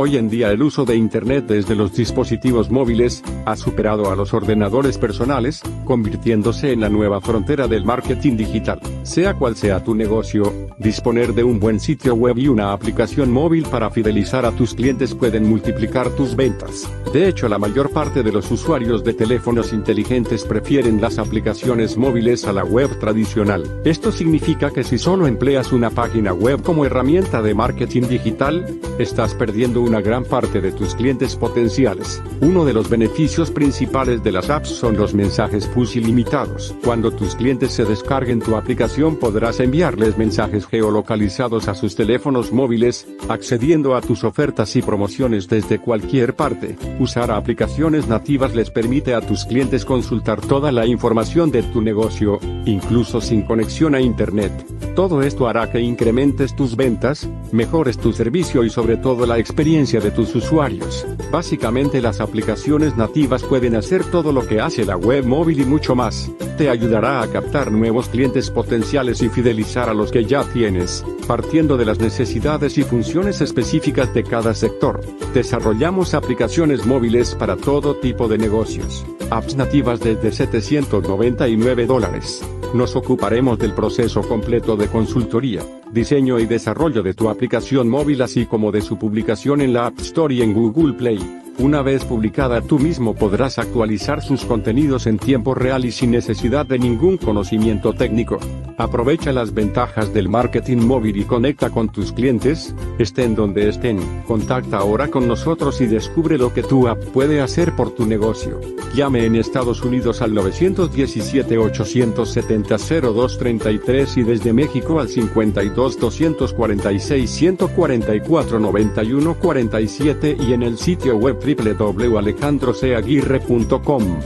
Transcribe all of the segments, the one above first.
Hoy en día el uso de Internet desde los dispositivos móviles ha superado a los ordenadores personales, convirtiéndose en la nueva frontera del marketing digital. Sea cual sea tu negocio, disponer de un buen sitio web y una aplicación móvil para fidelizar a tus clientes pueden multiplicar tus ventas. De hecho, la mayor parte de los usuarios de teléfonos inteligentes prefieren las aplicaciones móviles a la web tradicional. Esto significa que si solo empleas una página web como herramienta de marketing digital, estás perdiendo una gran parte de tus clientes potenciales. Uno de los beneficios principales de las apps son los mensajes push ilimitados. Cuando tus clientes se descarguen tu aplicación podrás enviarles mensajes geolocalizados a sus teléfonos móviles, accediendo a tus ofertas y promociones desde cualquier parte. Usar aplicaciones nativas les permite a tus clientes consultar toda la información de tu negocio, incluso sin conexión a Internet. Todo esto hará que incrementes tus ventas, mejores tu servicio y sobre todo la experiencia de tus usuarios. Básicamente las aplicaciones nativas pueden hacer todo lo que hace la web móvil y mucho más. Te ayudará a captar nuevos clientes potenciales y fidelizar a los que ya tienes, partiendo de las necesidades y funciones específicas de cada sector. Desarrollamos aplicaciones móviles para todo tipo de negocios. Apps nativas desde 799 dólares. Nos ocuparemos del proceso completo de consultoría, diseño y desarrollo de tu aplicación móvil así como de su publicación en la App Store y en Google Play. Una vez publicada tú mismo podrás actualizar sus contenidos en tiempo real y sin necesidad de ningún conocimiento técnico. Aprovecha las ventajas del marketing móvil y conecta con tus clientes, estén donde estén. Contacta ahora con nosotros y descubre lo que tu app puede hacer por tu negocio. Llame en Estados Unidos al 917-870-0233 y desde México al 52-246-144-9147 y en el sitio web www.alejandrocaguirre.com.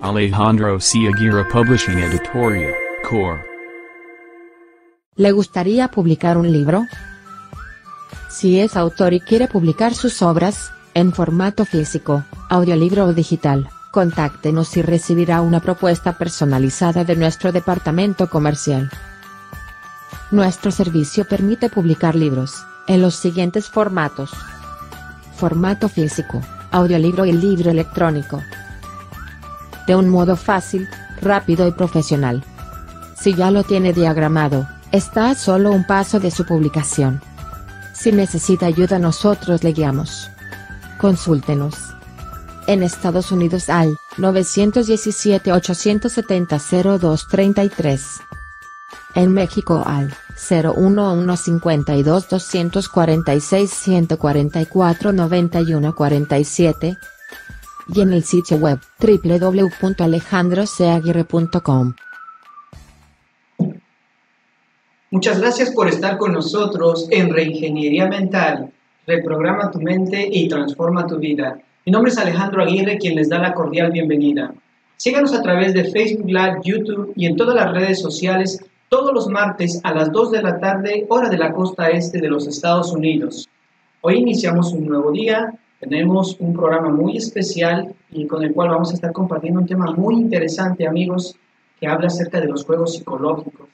Alejandro C. Aguirre Publishing Editorial, Core. ¿Le gustaría publicar un libro? Si es autor y quiere publicar sus obras, en formato físico, audiolibro o digital, contáctenos y recibirá una propuesta personalizada de nuestro departamento comercial. Nuestro servicio permite publicar libros, en los siguientes formatos formato físico, audiolibro y libro electrónico. De un modo fácil, rápido y profesional. Si ya lo tiene diagramado, está a solo un paso de su publicación. Si necesita ayuda nosotros le guiamos. Consúltenos. En Estados Unidos al 917-870-0233. En México al 011 52 246 144 91 47 y en el sitio web www.alejandroseaguirre.com. Muchas gracias por estar con nosotros en Reingeniería Mental. Reprograma tu mente y transforma tu vida. Mi nombre es Alejandro Aguirre, quien les da la cordial bienvenida. Síganos a través de Facebook Live, YouTube y en todas las redes sociales todos los martes a las 2 de la tarde, hora de la costa este de los Estados Unidos. Hoy iniciamos un nuevo día, tenemos un programa muy especial y con el cual vamos a estar compartiendo un tema muy interesante, amigos, que habla acerca de los juegos psicológicos.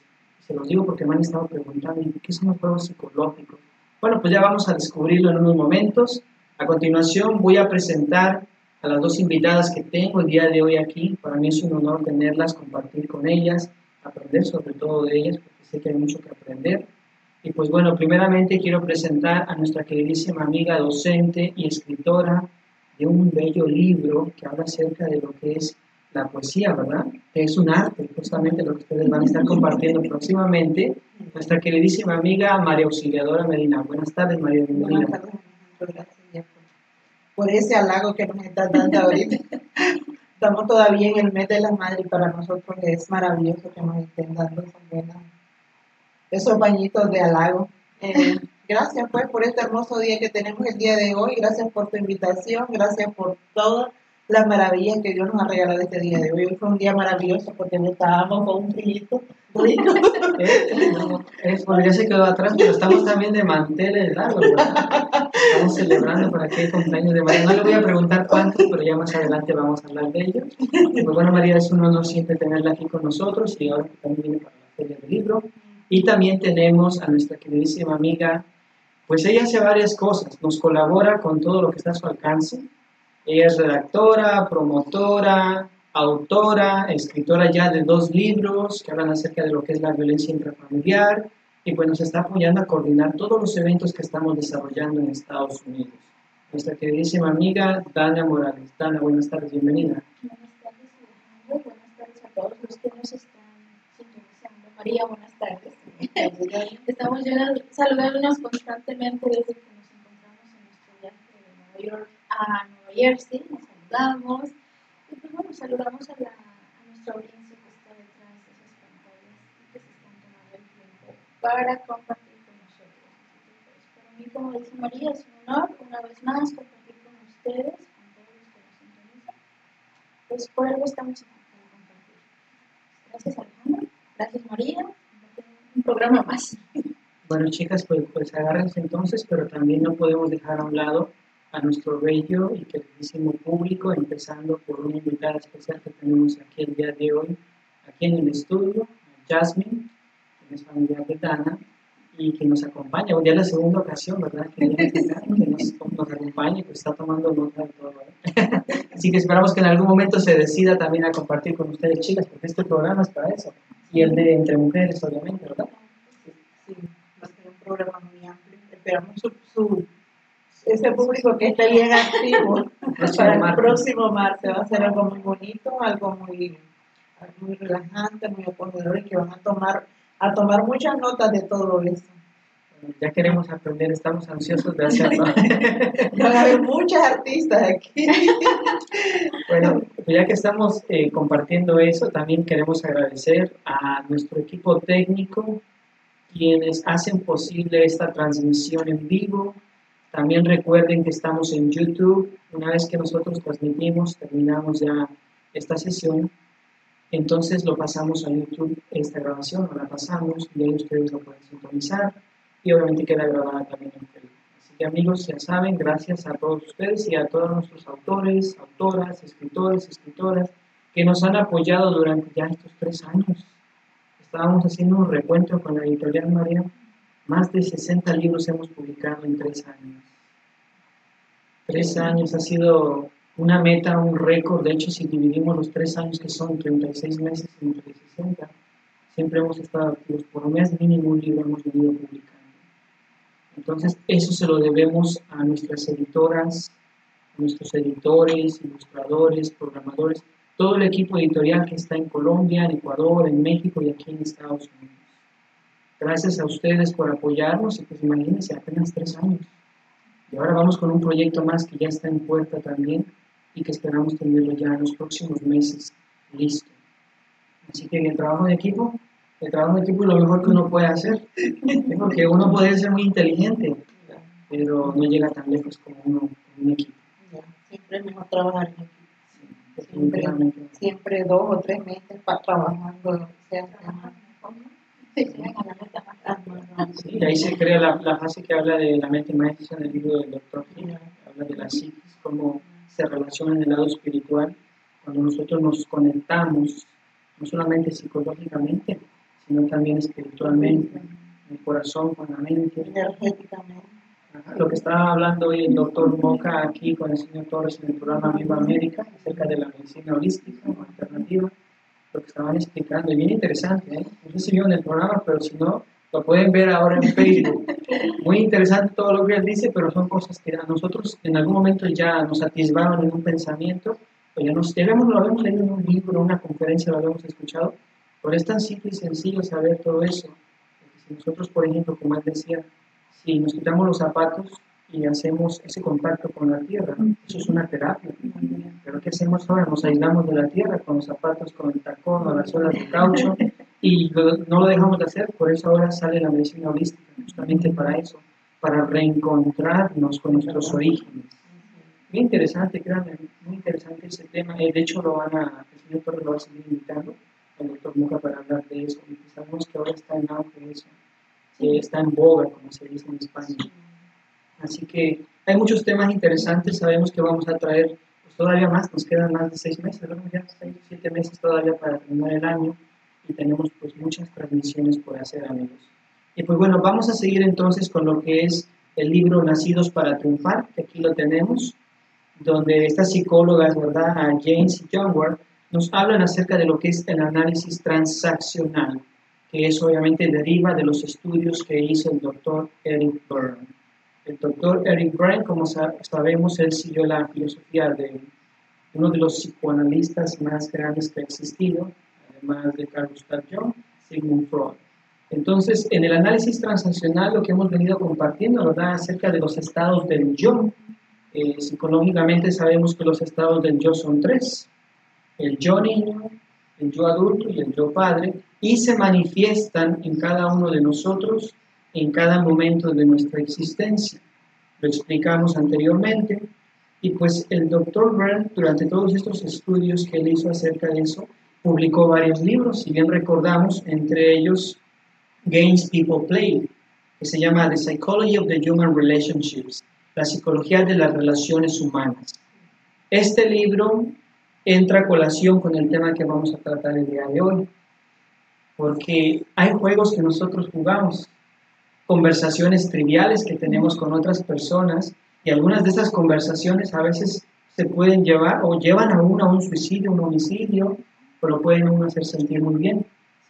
Se los digo porque me han estado preguntando, ¿qué son los juegos psicológicos? Bueno, pues ya vamos a descubrirlo en unos momentos. A continuación voy a presentar a las dos invitadas que tengo el día de hoy aquí. Para mí es un honor tenerlas, compartir con ellas aprender sobre todo de ellas, porque sé que hay mucho que aprender. Y pues bueno, primeramente quiero presentar a nuestra queridísima amiga docente y escritora de un bello libro que habla acerca de lo que es la poesía, ¿verdad? Que es un arte, justamente lo que ustedes van a estar compartiendo próximamente. Nuestra queridísima amiga María Auxiliadora Medina. Buenas tardes, María. Buenas tardes, gracias por ese halago que nos estás dando ahorita. estamos todavía en el mes de la madre y para nosotros es maravilloso que nos estén dando esos bañitos de halago. Eh, gracias pues por este hermoso día que tenemos el día de hoy, gracias por tu invitación, gracias por todas las maravillas que Dios nos ha regalado este día de hoy. Hoy fue un día maravilloso porque estábamos con un rico rico. es, bueno, ya se quedó atrás, pero estamos también de manteles largos, Estamos celebrando por aquí el cumpleaños de María. No le voy a preguntar cuántos, pero ya más adelante vamos a hablar de ellos. Pues bueno, María, es un honor siempre tenerla aquí con nosotros y ahora también viene para la Feria del Libro. Y también tenemos a nuestra queridísima amiga Pues ella hace varias cosas, nos colabora con todo lo que está a su alcance. Ella es redactora, promotora, autora, escritora ya de dos libros que hablan acerca de lo que es la violencia intrafamiliar y pues nos está apoyando a coordinar todos los eventos que estamos desarrollando en Estados Unidos. Nuestra queridísima amiga Dana Morales. Dana, buenas tardes, bienvenida. Buenas tardes, Alejandro. Buenas tardes a todos los que nos están sintonizando. María, buenas tardes. Estamos ya saludándonos constantemente desde que nos encontramos en nuestro viaje de Nueva York a Nueva Jersey. Nos saludamos. Y pues bueno, saludamos a, la, a nuestra audiencia que está detrás de esas pantallas y que se están tomando el tiempo para compartir con nosotros. Que, pues, para mí, como dice María, es un honor una vez más compartir con ustedes, con todos los que nos sintonizan. Pues por algo estamos aquí para compartir. Gracias, Alejandro. Gracias, María. Un programa más. Bueno, chicas, pues, pues agárrense entonces, pero también no podemos dejar a un lado a nuestro bello y queridísimo público, empezando por una invitada especial que tenemos aquí el día de hoy, aquí en el estudio, Jasmine, que es familiar de Dana, y que nos acompaña. Hoy es la segunda ocasión, ¿verdad? Que nos, nos acompaña y que está tomando nota de todo. ¿eh? Así que esperamos que en algún momento se decida también a compartir con ustedes, chicas, porque este programa es para eso. Y el de Entre Mujeres, obviamente, ¿verdad? Sí, va a ser un programa muy amplio. Esperamos su, su- ese público que esté bien activo para el martes. próximo martes. Va a ser algo muy bonito, algo muy, muy relajante, muy acogedor y que van a tomar, a tomar muchas notas de todo eso. Ya queremos aprender, estamos ansiosos de hacerlo. Van a haber muchas artistas aquí. Bueno, ya que estamos eh, compartiendo eso, también queremos agradecer a nuestro equipo técnico, quienes hacen posible esta transmisión en vivo. También recuerden que estamos en YouTube. Una vez que nosotros transmitimos, terminamos ya esta sesión, entonces lo pasamos a YouTube, esta grabación, la pasamos y ahí ustedes lo pueden sintonizar y obviamente queda grabada también en Facebook. Así que amigos, ya saben, gracias a todos ustedes y a todos nuestros autores, autoras, escritores, escritoras que nos han apoyado durante ya estos tres años. Estábamos haciendo un recuento con la editorial María. Más de 60 libros hemos publicado en tres años. Tres años ha sido una meta, un récord. De hecho, si dividimos los tres años, que son 36 meses entre 60, siempre hemos estado activos. Por mes mínimo un libro hemos venido publicando. Entonces, eso se lo debemos a nuestras editoras, a nuestros editores, ilustradores, programadores, todo el equipo editorial que está en Colombia, en Ecuador, en México y aquí en Estados Unidos. Gracias a ustedes por apoyarnos y pues imagínense, apenas tres años. Y ahora vamos con un proyecto más que ya está en puerta también y que esperamos tenerlo ya en los próximos meses listo. Así que el trabajo de equipo, el trabajo de equipo es lo mejor que uno puede hacer, porque uno puede ser muy inteligente, pero no llega tan lejos como uno con un equipo. Siempre es mejor trabajar en equipo. Definitivamente. Siempre dos o tres meses para trabajando. o sea, y ahí se crea la, la fase que habla de la mente maestra en el libro del doctor Hill, habla de la psiquis, cómo se relaciona en el lado espiritual, cuando nosotros nos conectamos, no solamente psicológicamente, sino también espiritualmente, el corazón con la mente. Energéticamente. Lo que estaba hablando hoy el doctor Moca aquí con el señor Torres en el programa Viva América, acerca de la medicina holística o alternativa, lo que estaban explicando, y bien interesante, ¿eh? no sé si vieron el programa, pero si no, lo pueden ver ahora en Facebook. Muy interesante todo lo que él dice, pero son cosas que a nosotros en algún momento ya nos atisbaron en un pensamiento, o ya nos, ya lo habíamos leído en un libro, una conferencia, lo habíamos escuchado, pero es tan simple y sencillo saber todo eso. Si nosotros, por ejemplo, como él decía, si nos quitamos los zapatos y hacemos ese contacto con la tierra, eso es una terapia. Pero ¿qué hacemos ahora? Nos aislamos de la tierra con los zapatos, con el tacón o las suelas de caucho y lo- no lo dejamos de hacer. Por eso ahora sale la medicina holística, justamente para eso, para reencontrarnos con nuestros orígenes. Muy interesante, créanme, muy interesante ese tema. Eh, de hecho, lo van a, el señor Torres lo va a seguir invitando al doctor Muca para hablar de eso. Y sabemos que ahora está en auge eso, eh, está en boga, como se dice en España. Así que hay muchos temas interesantes. Sabemos que vamos a traer pues, todavía más, nos quedan más de seis meses, ¿no? ya seis, siete meses todavía para terminar el año y tenemos pues muchas transmisiones por hacer, amigos. Y pues bueno, vamos a seguir entonces con lo que es el libro Nacidos para Triunfar, que aquí lo tenemos, donde estas psicólogas, ¿verdad? A James y Ward, nos hablan acerca de lo que es el análisis transaccional, que es obviamente deriva de los estudios que hizo el doctor Eric Byrne. El doctor Eric Byrne, como sabemos, él siguió la filosofía de uno de los psicoanalistas más grandes que ha existido, además de Carl Gustav Jung, Sigmund Freud. Entonces, en el análisis transaccional, lo que hemos venido compartiendo, ¿verdad?, acerca de los estados del yo. Eh, psicológicamente sabemos que los estados del yo son tres: el yo niño, el yo adulto y el yo padre, y se manifiestan en cada uno de nosotros en cada momento de nuestra existencia. Lo explicamos anteriormente, y pues el doctor Byrne, durante todos estos estudios que él hizo acerca de eso, publicó varios libros, si bien recordamos, entre ellos Games People Play, que se llama The Psychology of the Human Relationships, la psicología de las relaciones humanas. Este libro entra a colación con el tema que vamos a tratar el día de hoy, porque hay juegos que nosotros jugamos, conversaciones triviales que tenemos con otras personas, y algunas de esas conversaciones a veces se pueden llevar o llevan a uno a un suicidio, un homicidio, o lo pueden hacer sentir muy bien.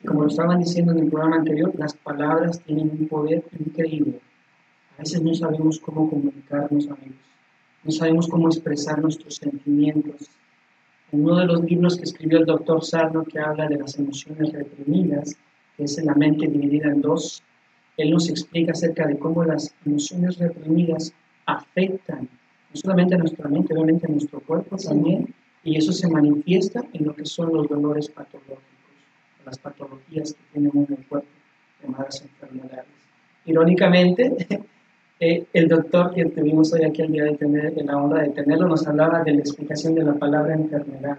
Como lo estaban diciendo en el programa anterior, las palabras tienen un poder increíble. A veces no sabemos cómo comunicarnos, amigos. No sabemos cómo expresar nuestros sentimientos. En uno de los libros que escribió el doctor Sarno, que habla de las emociones reprimidas, es la mente dividida en dos, él nos explica acerca de cómo las emociones reprimidas afectan no solamente a nuestra mente, obviamente a nuestro cuerpo también, y eso se manifiesta en lo que son los dolores patológicos, las patologías que tiene uno en el cuerpo, llamadas enfermedades. Irónicamente, eh, el doctor que tuvimos hoy aquí el día de tener, en la honra de tenerlo, nos hablaba de la explicación de la palabra enfermedad.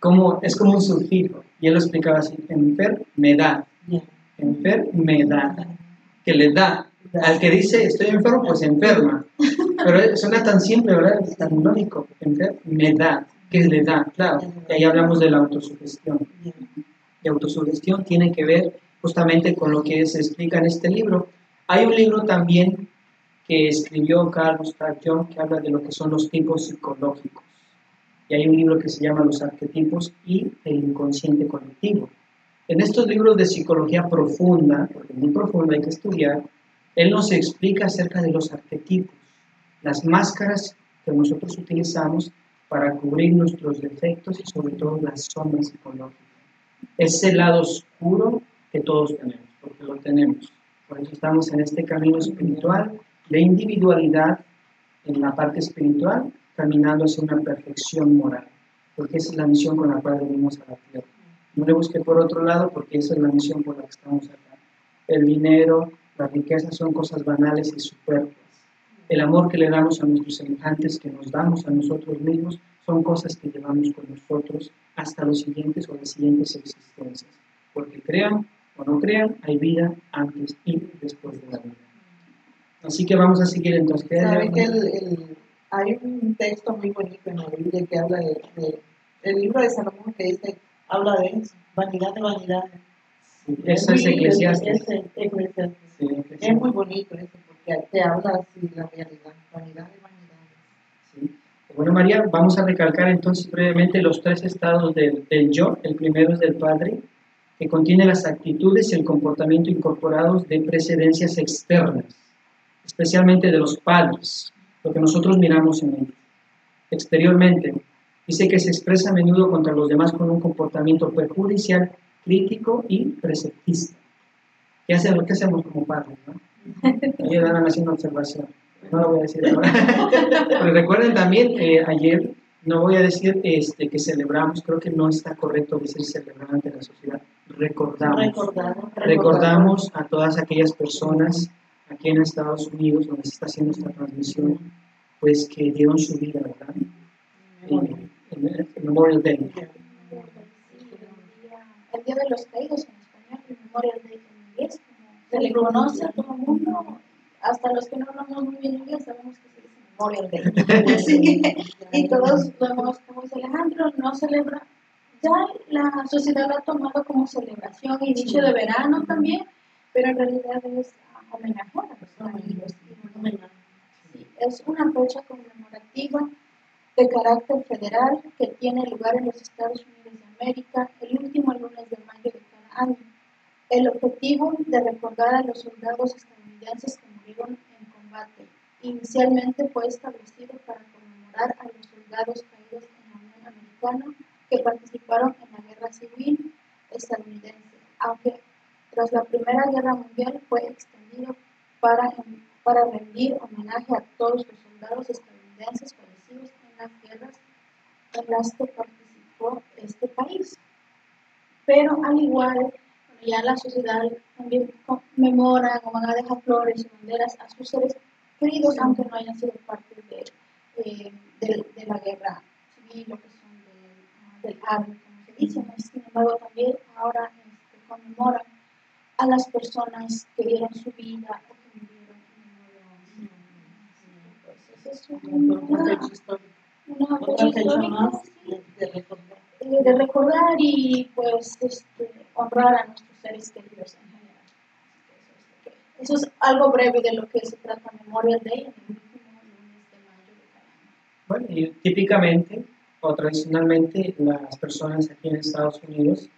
Como, es como un sufijo, y él lo explicaba así, enfermedad, enfermedad, que le da al que dice estoy enfermo, pues enferma. Pero suena tan simple, ¿verdad? Es tan lógico. Enfermedad, que le da, claro. Y ahí hablamos de la autosugestión. La autosugestión tiene que ver justamente con lo que se explica en este libro. Hay un libro también que escribió Carlos Jung que habla de lo que son los tipos psicológicos. Y hay un libro que se llama Los arquetipos y el inconsciente colectivo. En estos libros de psicología profunda, porque muy profunda hay que estudiar, él nos explica acerca de los arquetipos, las máscaras que nosotros utilizamos para cubrir nuestros defectos y sobre todo las sombras psicológicas. Ese lado oscuro que todos tenemos, porque lo tenemos. Por eso estamos en este camino espiritual de individualidad en la parte espiritual, caminando hacia una perfección moral, porque esa es la misión con la cual venimos a la tierra. No le busque por otro lado, porque esa es la misión por la que estamos acá. El dinero, las riquezas son cosas banales y superfluas. El amor que le damos a nuestros semejantes, que nos damos a nosotros mismos, son cosas que llevamos con nosotros hasta los siguientes o las siguientes existencias. Porque crean o no crean, hay vida antes y después de la vida. Así que vamos a seguir entonces. ¿Sabe que el, hay un texto muy bonito en la Biblia que habla de, el libro de Salomón que dice, habla de vanidad de vanidad. eso es eclesiastes. Es muy bonito eso, porque te habla así de la realidad, vanidad de vanidad. Bueno, María, vamos a recalcar entonces brevemente los tres estados del, del, yo. El primero es del Padre, que contiene las actitudes y el comportamiento incorporados de precedencias externas, especialmente de los padres, lo que nosotros miramos en ellos. Exteriormente, dice que se expresa a menudo contra los demás con un comportamiento perjudicial, crítico y preceptista. ¿Qué hacemos, qué hacemos como padres? ¿no? Ayer estaban haciendo observación. No lo voy a decir ahora. Pero recuerden también, eh, ayer no voy a decir este, que celebramos, creo que no está correcto decir celebrar ante la sociedad. Recordamos. Recordamos, recordamos a todas aquellas personas aquí en Estados Unidos donde se está haciendo esta transmisión, pues que dieron su vida, ¿verdad? El, el, Memorial Day. El Día de los Caídos en español, el Memorial Day en inglés, se le conoce a todo el mundo, hasta los que no hablamos muy bien inglés sabemos que se dice Memorial Day. Que, y todos lo hemos, como dice Alejandro, no celebra. Ya la sociedad lo ha tomado como celebración, inicio de verano también, pero en realidad es homenaje a los amigos y es una fecha conmemorativa de carácter federal que tiene lugar en los Estados Unidos de América el último lunes de mayo de cada año. El objetivo de recordar a los soldados estadounidenses que murieron en combate inicialmente fue establecido para conmemorar a los soldados caídos en la Unión Americana que participaron en la Guerra Civil estadounidense, aunque tras la Primera Guerra Mundial fue extendido para, para rendir homenaje a todos los soldados estadounidenses las guerras en las que participó este país. Pero al igual, ya la sociedad también conmemora o van a dejar flores y banderas a sus seres queridos, aunque no hayan sido parte de, eh, de, la guerra civil, lo que son de, del army, como se dice. Sin embargo, también ahora este, conmemoran a las personas que dieron su vida o que murieron en Pues, eso es un- una, una fecha histórica, sí, eh, de recordar y pues este, honrar a nuestros seres queridos en general. Eso es, algo breve de lo que se trata Memorial Day en el último lunes de mayo de cada año. Bueno, y típicamente o tradicionalmente las personas aquí en Estados Unidos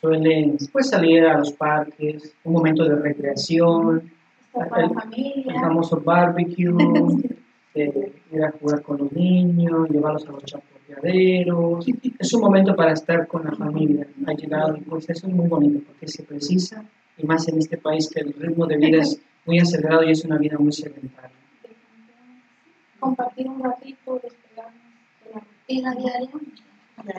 suelen pues, salir a los parques, un momento de recreación, El- el famoso barbecue, eh, ir a jugar con los niños, llevarlos a los chapoteaderos. Es un momento para estar con la familia. Ha llegado y pues eso es muy bonito porque se precisa y más en este país que el ritmo de vida es muy acelerado y es una vida muy sedentaria. compartir un ratito, despegarnos de la rutina diaria.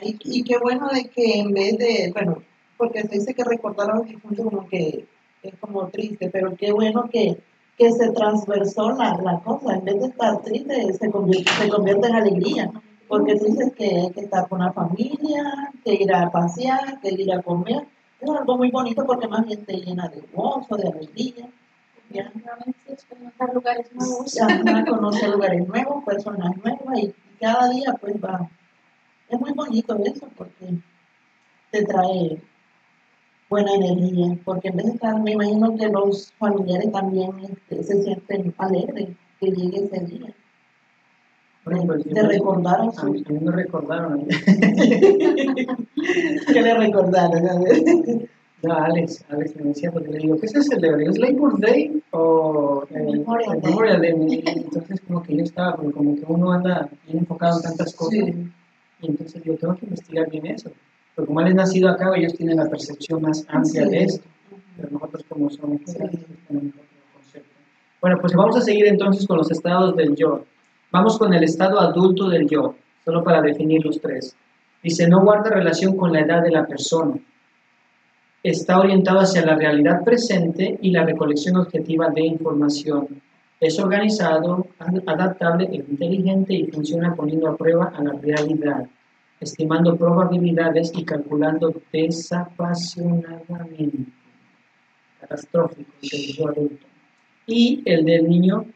Y, y qué bueno de que en vez de, bueno, porque se dice que recordar a los difuntos como que es como triste, pero qué bueno que, que se transversó la, la cosa, en vez de estar triste se convierte, se convierte en alegría, porque tú dices que hay que estar con la familia, que ir a pasear, que ir a comer, es algo muy bonito porque más bien te llena de gozo, de alegría, ya. Lugares nuevos. Conocer lugares nuevos, personas nuevas y cada día pues va. Es muy bonito eso porque te trae buena energía, porque en vez de estar, me imagino que los familiares también este, se sienten alegres que llegue ese día. Bueno, pues, de recordar a a su... mí, me recordaron. que le recordaron? A ver. No, Alex, Alex me decía, porque le digo, ¿qué se celebra? ¿Es Labor Day o el, Memorial Day. Entonces, como que yo estaba, porque como que uno anda bien enfocado en tantas cosas, Sí. y entonces yo tengo que investigar bien eso. Porque como él es nacido acá, ellos tienen la percepción más amplia Sí. de esto, pero nosotros como somos Sí. tenemos otro concepto. Bueno, pues vamos a seguir entonces con los estados del yo. Vamos con el estado adulto del yo, solo para definir los tres. Dice, no guarda relación con la edad de la persona. Está orientado hacia la realidad presente y la recolección objetiva de información. Es organizado, ad- adaptable inteligente y funciona poniendo a prueba a la realidad, estimando probabilidades y calculando desapasionadamente. Catastrófico, el yo adulto. Y el del niño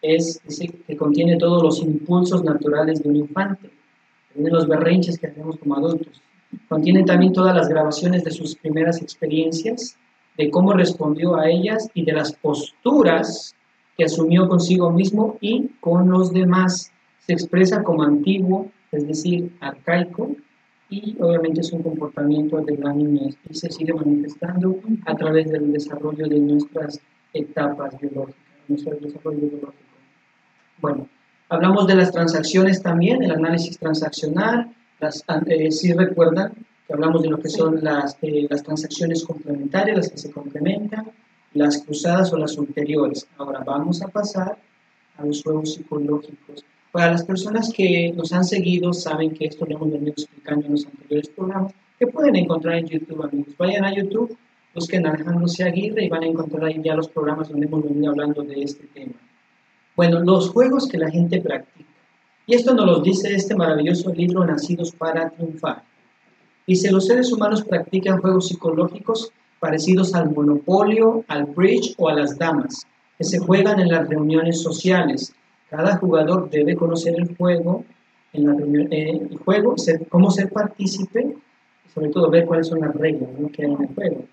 es, dice que contiene todos los impulsos naturales de un infante, tiene los berrinches que hacemos como adultos. Contiene también todas las grabaciones de sus primeras experiencias, de cómo respondió a ellas y de las posturas que asumió consigo mismo y con los demás. Se expresa como antiguo, es decir, arcaico, y obviamente es un comportamiento de la niñez y se sigue manifestando a través del desarrollo de nuestras etapas biológicas. Bueno, hablamos de las transacciones también, el análisis transaccional, eh, si recuerdan que hablamos de lo que son las, eh, las transacciones complementarias, las que se complementan, las cruzadas o las ulteriores. Ahora vamos a pasar a los juegos psicológicos. Para las personas que nos han seguido, saben que esto lo hemos venido explicando en los anteriores programas, que pueden encontrar en YouTube, amigos. Vayan a YouTube, busquen a Alejandro C. Aguirre y van a encontrar ahí ya los programas donde hemos venido hablando de este tema. Bueno, los juegos que la gente practica. Y esto nos lo dice este maravilloso libro Nacidos para Triunfar. Dice, los seres humanos practican juegos psicológicos parecidos al monopolio, al bridge o a las damas, que se juegan en las reuniones sociales. Cada jugador debe conocer el juego, en la eh, juego cómo ser partícipe sobre todo ver cuáles son las reglas que hay en el juego.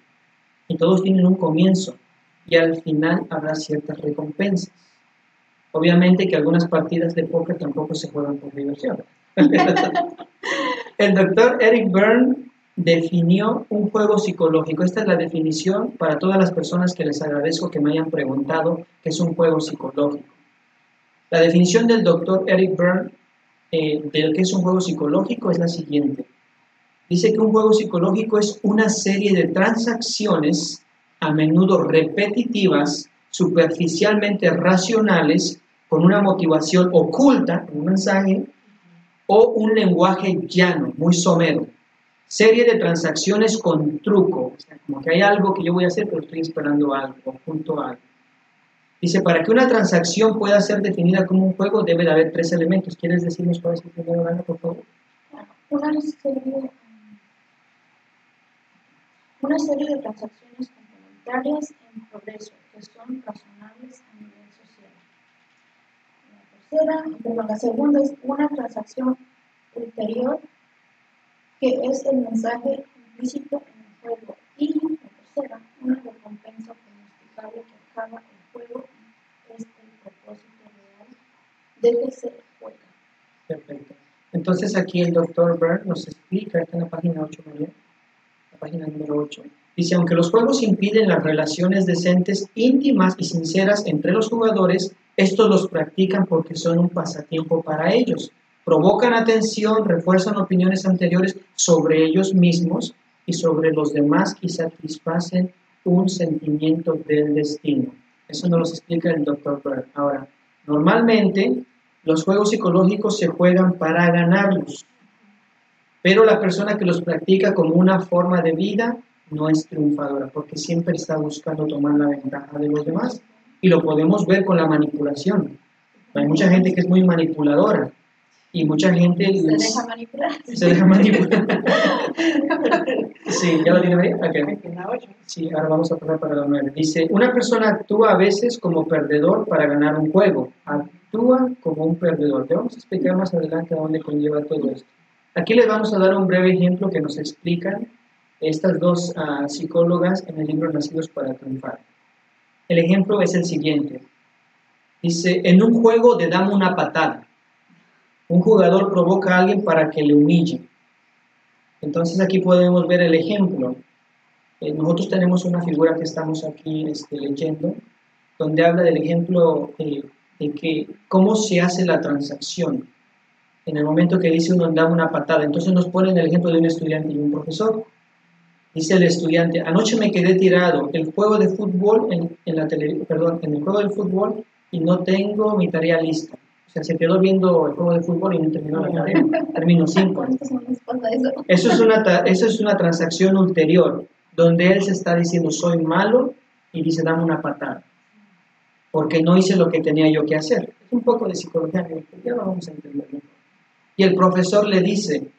Y todos tienen un comienzo y al final habrá ciertas recompensas. Obviamente que algunas partidas de póker tampoco se juegan por diversión. El doctor Eric Byrne definió un juego psicológico. Esta es la definición para todas las personas que les agradezco que me hayan preguntado qué es un juego psicológico. La definición del doctor Eric Byrne eh, de lo que es un juego psicológico es la siguiente. Dice que un juego psicológico es una serie de transacciones a menudo repetitivas, superficialmente racionales, con una motivación oculta, un mensaje, o un lenguaje llano, muy somero. Serie de transacciones con truco, como que hay algo que yo voy a hacer, pero estoy esperando algo, junto a algo. Dice, para que una transacción pueda ser definida como un juego, debe de haber tres elementos. ¿Quieres decirnos cuál es el primero, Ana, por favor? Una serie, una serie de transacciones complementarias en progreso que son razonables a nivel social. La la segunda es una transacción ulterior que es el mensaje implícito en el juego. Y la tercera, una recompensa pronosticable que acaba el juego y es el propósito real de que se juega. Perfecto. Entonces aquí el doctor Byrne nos explica, está en la página 8, María, la página número 8. Dice, aunque los juegos impiden las relaciones decentes, íntimas y sinceras entre los jugadores, estos los practican porque son un pasatiempo para ellos. Provocan atención, refuerzan opiniones anteriores sobre ellos mismos y sobre los demás y satisfacen un sentimiento del destino. Eso nos lo explica el doctor Byrne. Ahora, normalmente los juegos psicológicos se juegan para ganarlos, pero la persona que los practica como una forma de vida no es triunfadora, porque siempre está buscando tomar la ventaja de los demás. Y lo podemos ver con la manipulación. Hay mucha gente que es muy manipuladora y mucha gente Se les- deja manipular. se deja manipular. sí, ¿ya lo tiene ahí? Ok. En la ocho. Sí, ahora vamos a pasar para la 9. Dice, una persona actúa a veces como perdedor para ganar un juego. Actúa como un perdedor. Te vamos a explicar más adelante a dónde conlleva todo esto. Aquí les vamos a dar un breve ejemplo que nos explican estas dos ah, psicólogas en el libro Nacidos para Triunfar. El ejemplo es el siguiente. Dice, en un juego de dame una patada. Un jugador provoca a alguien para que le humille. Entonces aquí podemos ver el ejemplo. Eh, nosotros tenemos una figura que estamos aquí este, leyendo, donde habla del ejemplo eh, de que cómo se hace la transacción. En el momento que dice uno da una patada, entonces nos ponen el ejemplo de un estudiante y un profesor. Dice el estudiante, anoche me quedé tirado el juego de fútbol en, en la tele, perdón, en el juego del fútbol y no tengo mi tarea lista. O sea, se quedó viendo el juego de fútbol y no terminó la tarea. Terminó cinco. ¿Cuántos hombres pasa eso? Eso es una, eso es una transacción ulterior, donde él se está diciendo soy malo y dice dame una patada, porque no hice lo que tenía yo que hacer. Es un poco de psicología, ya lo vamos a entender. Y el profesor le dice,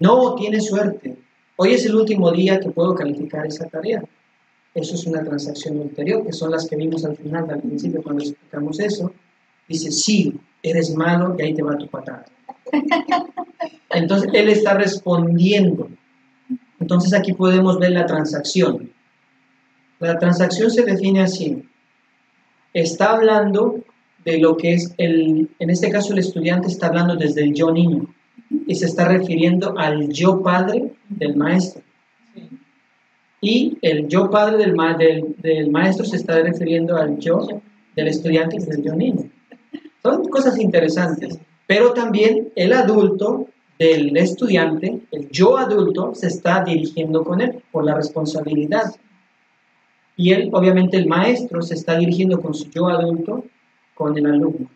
no, tienes suerte, hoy es el último día que puedo calificar esa tarea. Eso es una transacción ulterior, que son las que vimos al final, al principio, cuando explicamos eso. Dice, sí, eres malo y ahí te va tu patada. Entonces él está respondiendo. Entonces aquí podemos ver la transacción. La transacción se define así. Está hablando de lo que es el, en este caso el estudiante está hablando desde el yo niño y se está refiriendo al yo padre del maestro. Y el yo padre del, ma- del, del maestro se está refiriendo al yo del estudiante desde el yo niño. Son cosas interesantes, pero también el adulto del estudiante, el yo adulto, se está dirigiendo con él por la responsabilidad. Y él, obviamente, el maestro se está dirigiendo con su yo adulto con el alumno.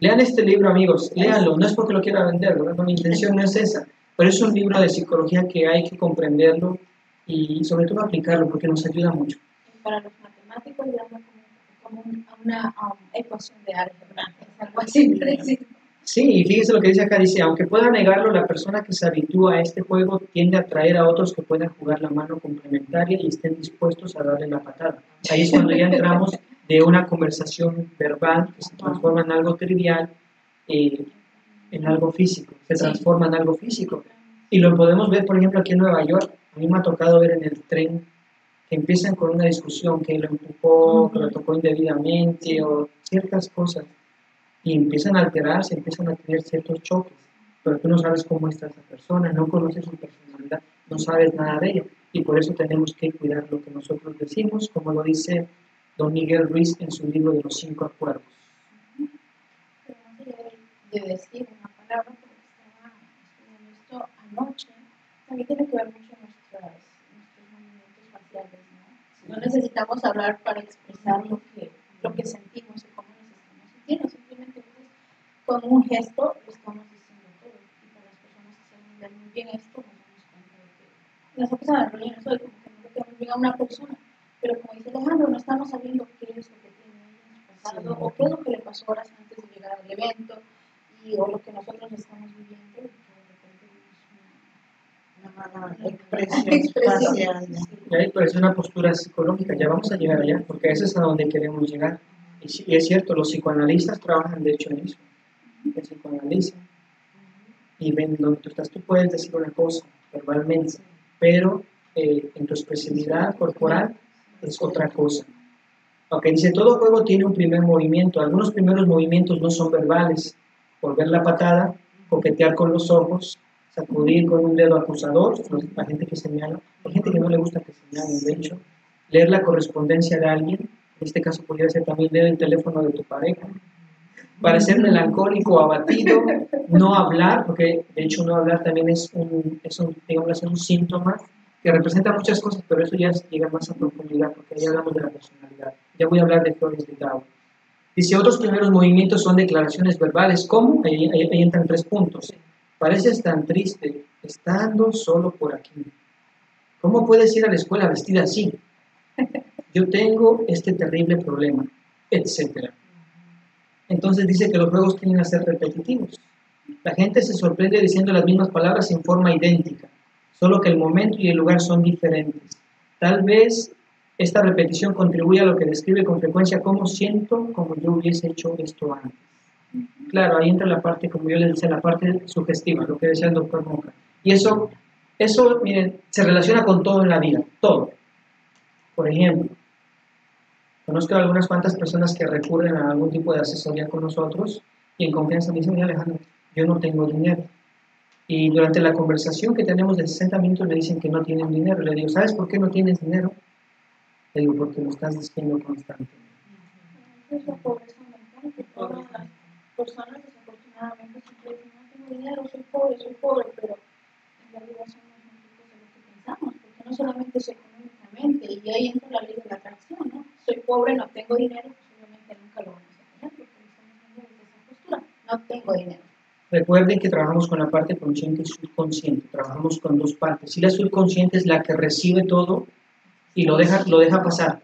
Lean este libro, amigos, léanlo. No es porque lo quiera vender, ¿verdad? Mi intención no es esa. Pero es un libro de psicología que hay que comprenderlo y sobre todo aplicarlo porque nos ayuda mucho. Para los matemáticos como, como un- una um, ecuación de álgebra, algo así. Sí, y fíjese lo que dice acá, dice, aunque pueda negarlo, la persona que se habitúa a este juego tiende a atraer a otros que puedan jugar la mano complementaria y estén dispuestos a darle la patada. Ahí es cuando ya entramos de una conversación verbal que se transforma en algo trivial, eh, en algo físico, se transforma en algo físico. Y lo podemos ver, por ejemplo, aquí en Nueva York. A mí me ha tocado ver en el tren que empiezan con una discusión, que lo empujó, que lo tocó indebidamente o ciertas cosas, y empiezan a alterarse, empiezan a tener ciertos choques, pero tú no sabes cómo está esa persona, no conoces su personalidad, no sabes nada de ella, y por eso tenemos que cuidar lo que nosotros decimos, como lo dice don Miguel Ruiz en su libro de los cinco acuerdos. De, de decir una palabra, porque estaba estudiando esto anoche, también tiene que ver mucho nuestras, nuestros movimientos faciales, ¿no? No necesitamos hablar para expresar lo que, lo que sentimos o cómo nos estamos sintiendo, con un gesto lo estamos diciendo todo. Y para las personas que saben ver muy bien esto, nos damos cuenta de que las cosas de rollo no soy como que no le quedamos bien a una persona, pero como dice Alejandro, no estamos sabiendo qué es lo que tiene en pasado o qué es lo que le pasó horas antes de llegar al evento y, o lo que nosotros estamos viviendo que de una, expresión, Expresión. facial. Y ahí pues una postura psicológica, ya vamos a llegar allá, porque eso es a donde queremos llegar. Y, sí- y es cierto, los psicoanalistas trabajan de hecho en eso, y ven donde tú estás, tú puedes decir una cosa verbalmente, pero eh, en tu expresividad corporal es otra cosa. Aunque dice, todo juego tiene un primer movimiento, algunos primeros movimientos no son verbales, volver la patada, coquetear con los ojos, sacudir con un dedo acusador, la gente que señala, hay gente que no le gusta que señalen, de hecho, leer la correspondencia de alguien, en este caso podría ser también leer el teléfono de tu pareja, parecer melancólico abatido, no hablar, porque de hecho no hablar también es un, es un, digamos, un síntoma que representa muchas cosas, pero eso ya llega más a profundidad, porque ahí hablamos de la personalidad. Ya voy a hablar de flores de Tao. Dice, otros primeros movimientos son declaraciones verbales. ¿Cómo? Ahí, ahí- ahí entran tres puntos. Pareces tan triste estando solo por aquí. ¿Cómo puedes ir a la escuela vestida así? Yo tengo este terrible problema, etcétera. Entonces dice que los juegos tienden a ser repetitivos. La gente se sorprende diciendo las mismas palabras en forma idéntica, solo que el momento y el lugar son diferentes. Tal vez esta repetición contribuye a lo que describe con frecuencia cómo siento como yo hubiese hecho esto antes. Claro, ahí entra la parte, como yo les decía, la parte sugestiva, lo que decía el doctor Monca. Y eso, eso, miren, se relaciona con todo en la vida, todo. Por ejemplo, conozco a algunas cuantas personas que recurren a algún tipo de asesoría con nosotros y en confianza me dicen, "Mira, Alejandro, yo no tengo dinero. Y durante la conversación que tenemos de 60 minutos me dicen que no tienen dinero. Le digo, ¿sabes por qué no tienes dinero? Le digo, porque lo estás diciendo constantemente. Es la pobreza mental que todas las personas desafortunadamente siempre dicen, no tengo dinero, soy pobre, soy pobre, pero en realidad somos más ricos de lo que pensamos, porque no solamente es y ahí entra la ley la atracción. Soy pobre, no tengo dinero, no tengo dinero. Recuerden que trabajamos con la parte consciente y subconsciente. Trabajamos con dos partes. Y la subconsciente es la que recibe todo y lo deja, lo deja pasar.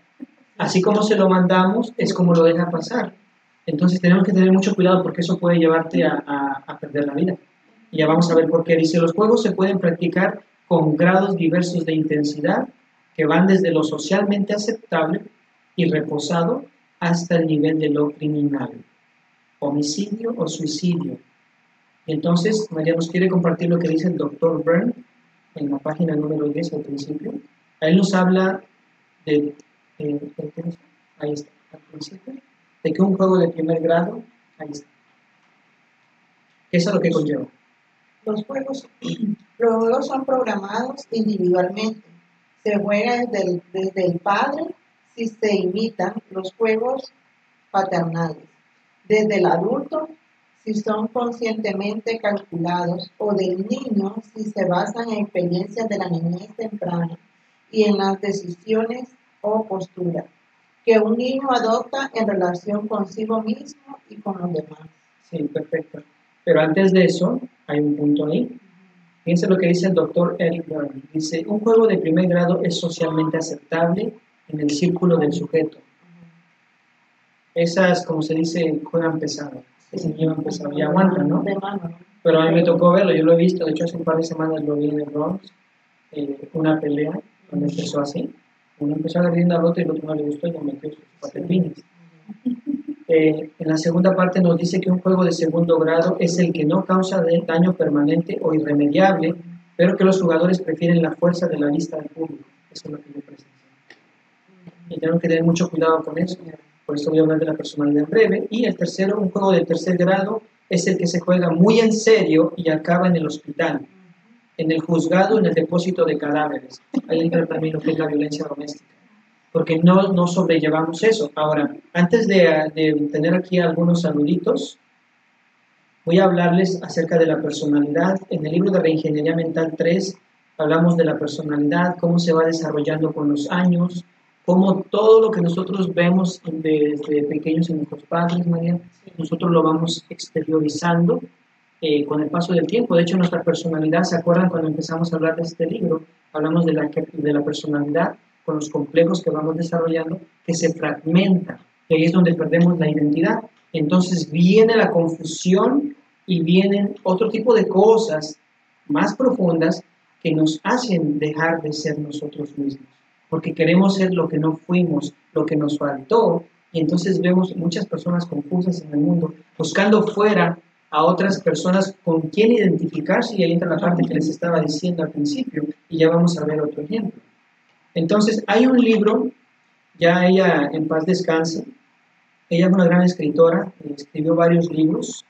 Así como se lo mandamos, es como lo deja pasar. Entonces tenemos que tener mucho cuidado porque eso puede llevarte a, a- perder la vida. Ya vamos a ver por qué. Dice, los juegos se pueden practicar con grados diversos de intensidad que van desde lo socialmente aceptable y reposado hasta el nivel de lo criminal, homicidio o suicidio. Entonces, María nos quiere compartir lo que dice el doctor Byrne en la página número 10 al principio. Él nos habla de, eh, ¿de qué nos- ahí está, al principio, de que un juego de primer grado, ahí está. Eso es lo que conlleva. Los juegos, los juegos son programados individualmente. Se juega desde el, padre si se imitan los juegos paternales. Desde el adulto si son conscientemente calculados o del niño si se basan en experiencias de la niñez temprana y en las decisiones o posturas que un niño adopta en relación consigo mismo y con los demás. Sí, perfecto. Pero antes de eso, hay un punto ahí. Fíjense lo que dice el doctor Eric Byrne. Dice, un juego de primer grado es socialmente aceptable en el círculo del sujeto. Esas, como se dice, juegan pesado. Ese llevan pesado y aguantan, ¿no? Pero a mí me tocó verlo, yo lo he visto, de hecho hace un par de semanas lo vi en el Bronx, eh, una pelea donde empezó así. Uno empezó a agarrar una rota y el otro no le gustó y le metió sus patepines. Eh, en la segunda parte nos dice que un juego de segundo grado es el que no causa daño permanente o irremediable, pero que los jugadores prefieren la fuerza de la vista del público. Eso es lo que yo presencié. tenemos que tener mucho cuidado con eso. Por eso voy a hablar de la personalidad en breve. Y el tercero, un juego de tercer grado, es el que se juega muy en serio y acaba en el hospital, en el juzgado, en el depósito de cadáveres. Ahí entra también lo que es la violencia doméstica. Porque no, no sobrellevamos eso. Ahora, antes de, de tener aquí algunos saluditos, voy a hablarles acerca de la personalidad. En el libro de Reingeniería Mental 3 hablamos de la personalidad, cómo se va desarrollando con los años, cómo todo lo que nosotros vemos desde pequeños en nuestros padres, María, nosotros lo vamos exteriorizando eh, con el paso del tiempo. De hecho, nuestra personalidad, ¿se acuerdan cuando empezamos a hablar de este libro? Hablamos de la, de la personalidad con los complejos que vamos desarrollando, que se fragmenta, que ahí es donde perdemos la identidad. Entonces viene la confusión y vienen otro tipo de cosas más profundas que nos hacen dejar de ser nosotros mismos. Porque queremos ser lo que no fuimos, lo que nos faltó, y entonces vemos muchas personas confusas en el mundo, buscando fuera a otras personas con quien identificarse, y ahí entra la parte que les estaba diciendo al principio, y ya vamos a ver otro ejemplo. Entonces, hay un libro, ya ella en paz descanse, ella es una gran escritora, escribió varios libros,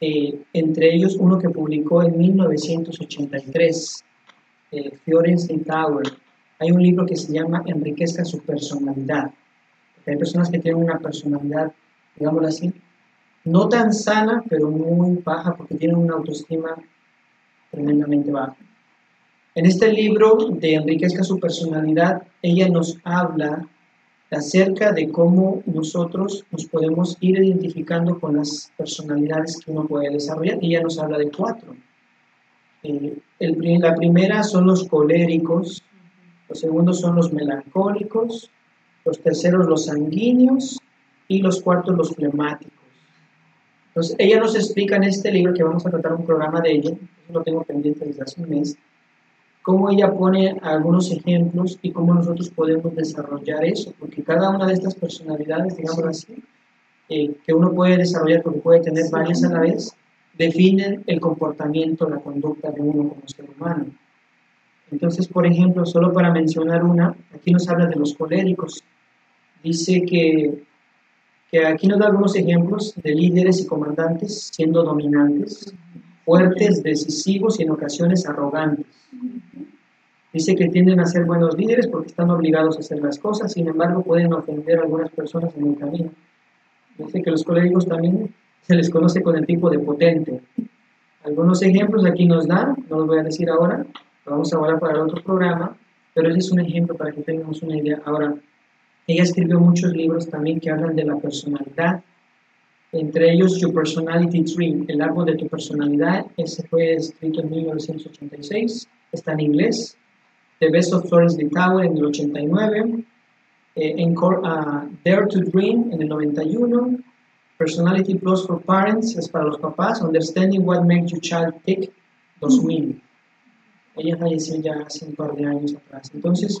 eh, entre ellos uno que publicó en 1983, eh, Florence Tower, hay un libro que se llama Enriquezca su personalidad. hay personas que tienen una personalidad, digámoslo así, no tan sana, pero muy baja, porque tienen una autoestima tremendamente baja. En este libro de Enriquezca su personalidad, ella nos habla acerca de cómo nosotros nos podemos ir identificando con las personalidades que uno puede desarrollar. Ella nos habla de cuatro. Eh, la primera son los coléricos, los segundos son los melancólicos, los terceros los sanguíneos y los cuartos los flemáticos. Entonces, ella nos explica en este libro, que vamos a tratar un programa de ella, lo tengo pendiente desde hace un mes, cómo ella pone algunos ejemplos y cómo nosotros podemos desarrollar eso, porque cada una de estas personalidades, digamos así, eh, que uno puede desarrollar, porque puede tener varias a la vez, definen el comportamiento, la conducta de uno como ser humano. Entonces, por ejemplo, solo para mencionar una, aquí nos habla de los coléricos. Dice que, que aquí nos da algunos ejemplos de líderes y comandantes siendo dominantes, fuertes, decisivos y en ocasiones arrogantes. Dice que tienden a ser buenos líderes porque están obligados a hacer las cosas, sin embargo pueden ofender a algunas personas en el camino. Dice que los coléricos también se les conoce con el tipo de potente. Algunos ejemplos aquí nos dan, no los voy a decir ahora, vamos a hablar para el otro programa, pero ese es un ejemplo para que tengamos una idea. Ahora, ella escribió muchos libros también que hablan de la personalidad, entre ellos Your Personality Tree, el árbol de tu personalidad, ese fue escrito en 1986, está en inglés. The Best of Florence Tower en el 89, eh, en, uh, Dare to Dream en el 91, Personality Plus for Parents es para los papás, Understanding What Makes Your Child Tick 2000. Ella falleció ya hace un par de años atrás. Entonces,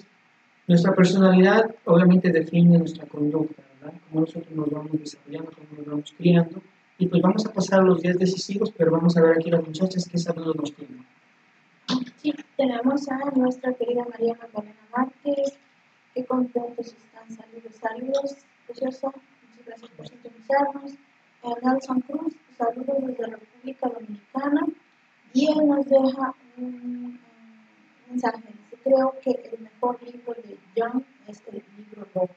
nuestra personalidad obviamente define nuestra conducta, ¿verdad? Cómo nosotros nos vamos desarrollando, cómo nos vamos criando. Y pues vamos a pasar los días decisivos, pero vamos a ver aquí las muchachas qué saludos nos tienen. Sí, tenemos a nuestra querida María Magdalena Márquez. Qué contentos están. Saludos, saludos. Preciosa, muchas gracias por sintonizarnos. Nelson Cruz, saludos desde la República Dominicana. Y él nos deja un mensaje. Creo que el mejor libro de John es el libro rojo.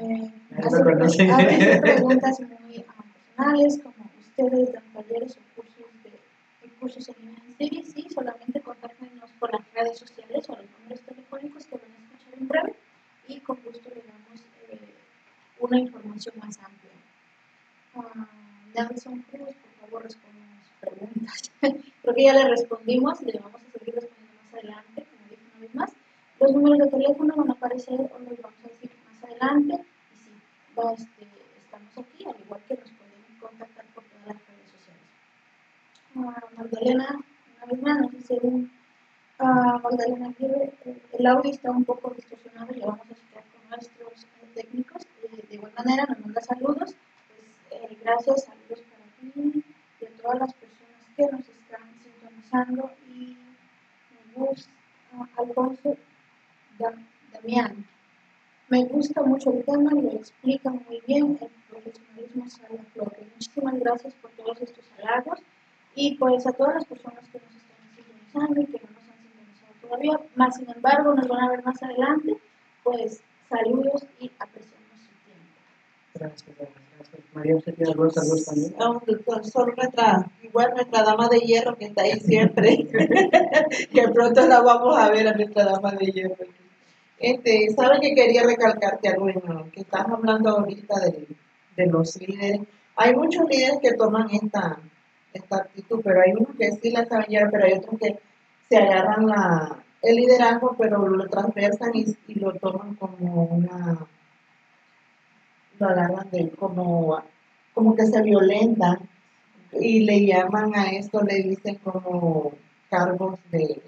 Eh, hace, hace preguntas muy personales, como ustedes dan talleres o cursos, de, cursos en Imagen sí, solamente contáctenos por las redes sociales o los números telefónicos que van a escuchar en breve y con gusto le damos eh, una información más amplia. Nelson Cruz, por favor, responda sus preguntas. Creo que ya le respondimos y le vamos a seguir respondiendo adelante, como dije una vez más. Los números de teléfono van a aparecer o los vamos a decir más adelante. Y va, este, estamos aquí, al igual que nos pueden contactar por todas las redes sociales. Uh, Magdalena, una nos dice un. Uh, Magdalena el audio está un poco distorsionado, ya vamos a estar con nuestros eh, técnicos. Eh, de igual manera, nos manda saludos. Pues, eh, gracias, saludos para ti y a todas las personas que nos están sintonizando Alfonso Damián. me gusta mucho el tema, lo explica muy bien, el profesionalismo sale a flote. Muchísimas gracias por todos estos halagos y pues a todas las personas que nos están sintonizando y que no nos han sintonizado todavía, más sin embargo nos van a ver más adelante, pues saludos y apreciamos su tiempo. Gracias, gracias. María, ¿usted tiene algunos saludos también? No, doctor, solo nuestra, igual nuestra dama de hierro que está ahí siempre, que pronto la vamos a ver a nuestra dama de hierro. Este, ¿sabe que quería recalcarte algo en lo que estás hablando ahorita de, de los líderes? Hay muchos líderes que toman esta, esta actitud, pero hay unos que sí la saben llevar, pero hay otros que se agarran la, el liderazgo, pero lo transversan y, y lo toman como una, lo agarran de como, como que se violentan y le llaman a esto, le dicen como cargos de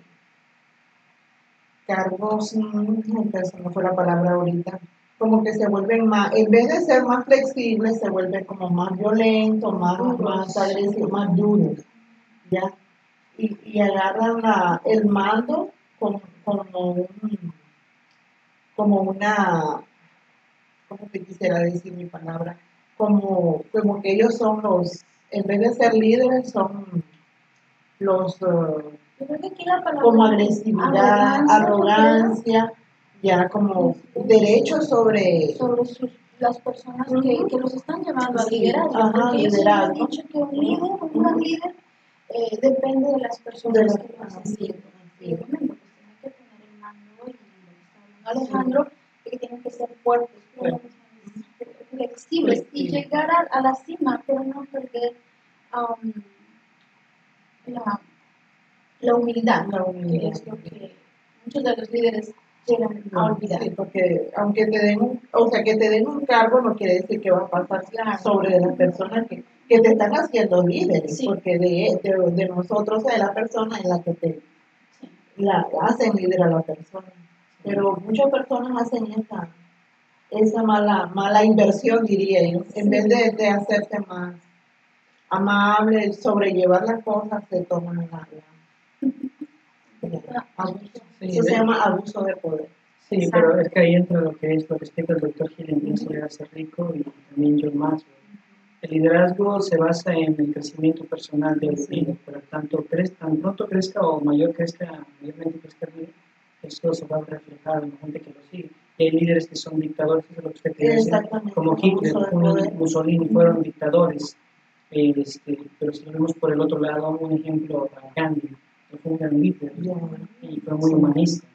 cargos, mm, pero se me fue la palabra ahorita, como que se vuelven más, en vez de ser más flexibles, se vuelven como más violentos, más, más agresivos, más duros, ¿ya? Y, y agarran la, el mando como, como, un, como una, ¿cómo te quisiera decir mi palabra? Como, como que ellos son los, en vez de ser líderes, son los... uh, Yo creo que aquí la palabra como agresividad, arrogancia, ya como derechos sobre... sobre sus, las personas que, que los están llevando a Sí, liderazgo. ajá, liderazgo. han dicho que un líder, un buen líder, eh, depende de las de personas Y obviamente, pues que lo hablando Alejandro, de que tienen que ser fuertes, flexibles y llegar a, a la cima, pero no perder um, la, la humildad, La humildad. es lo que muchos de los líderes a olvidar. Sí, porque aunque te den un, o sea, que te den un cargo no quiere decir que va a pasar Claro. sobre las personas que, que te están haciendo líderes, Sí. porque de, de, de nosotros es la persona en la que te Sí. la hacen líder a la persona. Pero muchas personas hacen esa, esa mala, mala inversión, diría yo. En vez de, de hacerse más amable, sobrellevar las cosas, se toman la, la- abuso. Sí, Eso se llama abuso de poder. Sí, Exacto. pero es que ahí entra lo que es lo que explica el doctor Gil en Piensa llegar a ser rico y también John Maxwell. El liderazgo se basa en el crecimiento personal del líder, por lo tanto, crez- tan pronto crezca o mayor crezca, mayormente crezca eso se va a reflejar en la gente que lo sigue. Hay líderes que son dictadores, eso es lo que usted quería decir, como Hitler, como. Mussolini, fueron dictadores. Eh, este, pero si lo vemos por el otro lado, un ejemplo Gandhi, y fue muy humanista.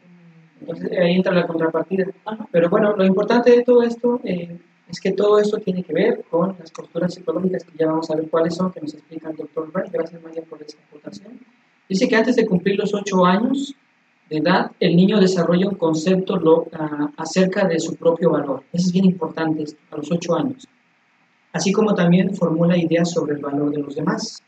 Entonces ahí entra la contrapartida. Pero bueno, lo importante de todo esto eh, es que todo esto tiene que ver con las posturas psicológicas que ya vamos a ver cuáles son, que nos explica el doctor Wright. Gracias María por esa aportación. Dice que antes de cumplir los ocho años de edad, el niño desarrolla un concepto lo- a- acerca de su propio valor. Eso es bien importante, a los ocho años. Así como también formula ideas sobre el valor de los demás.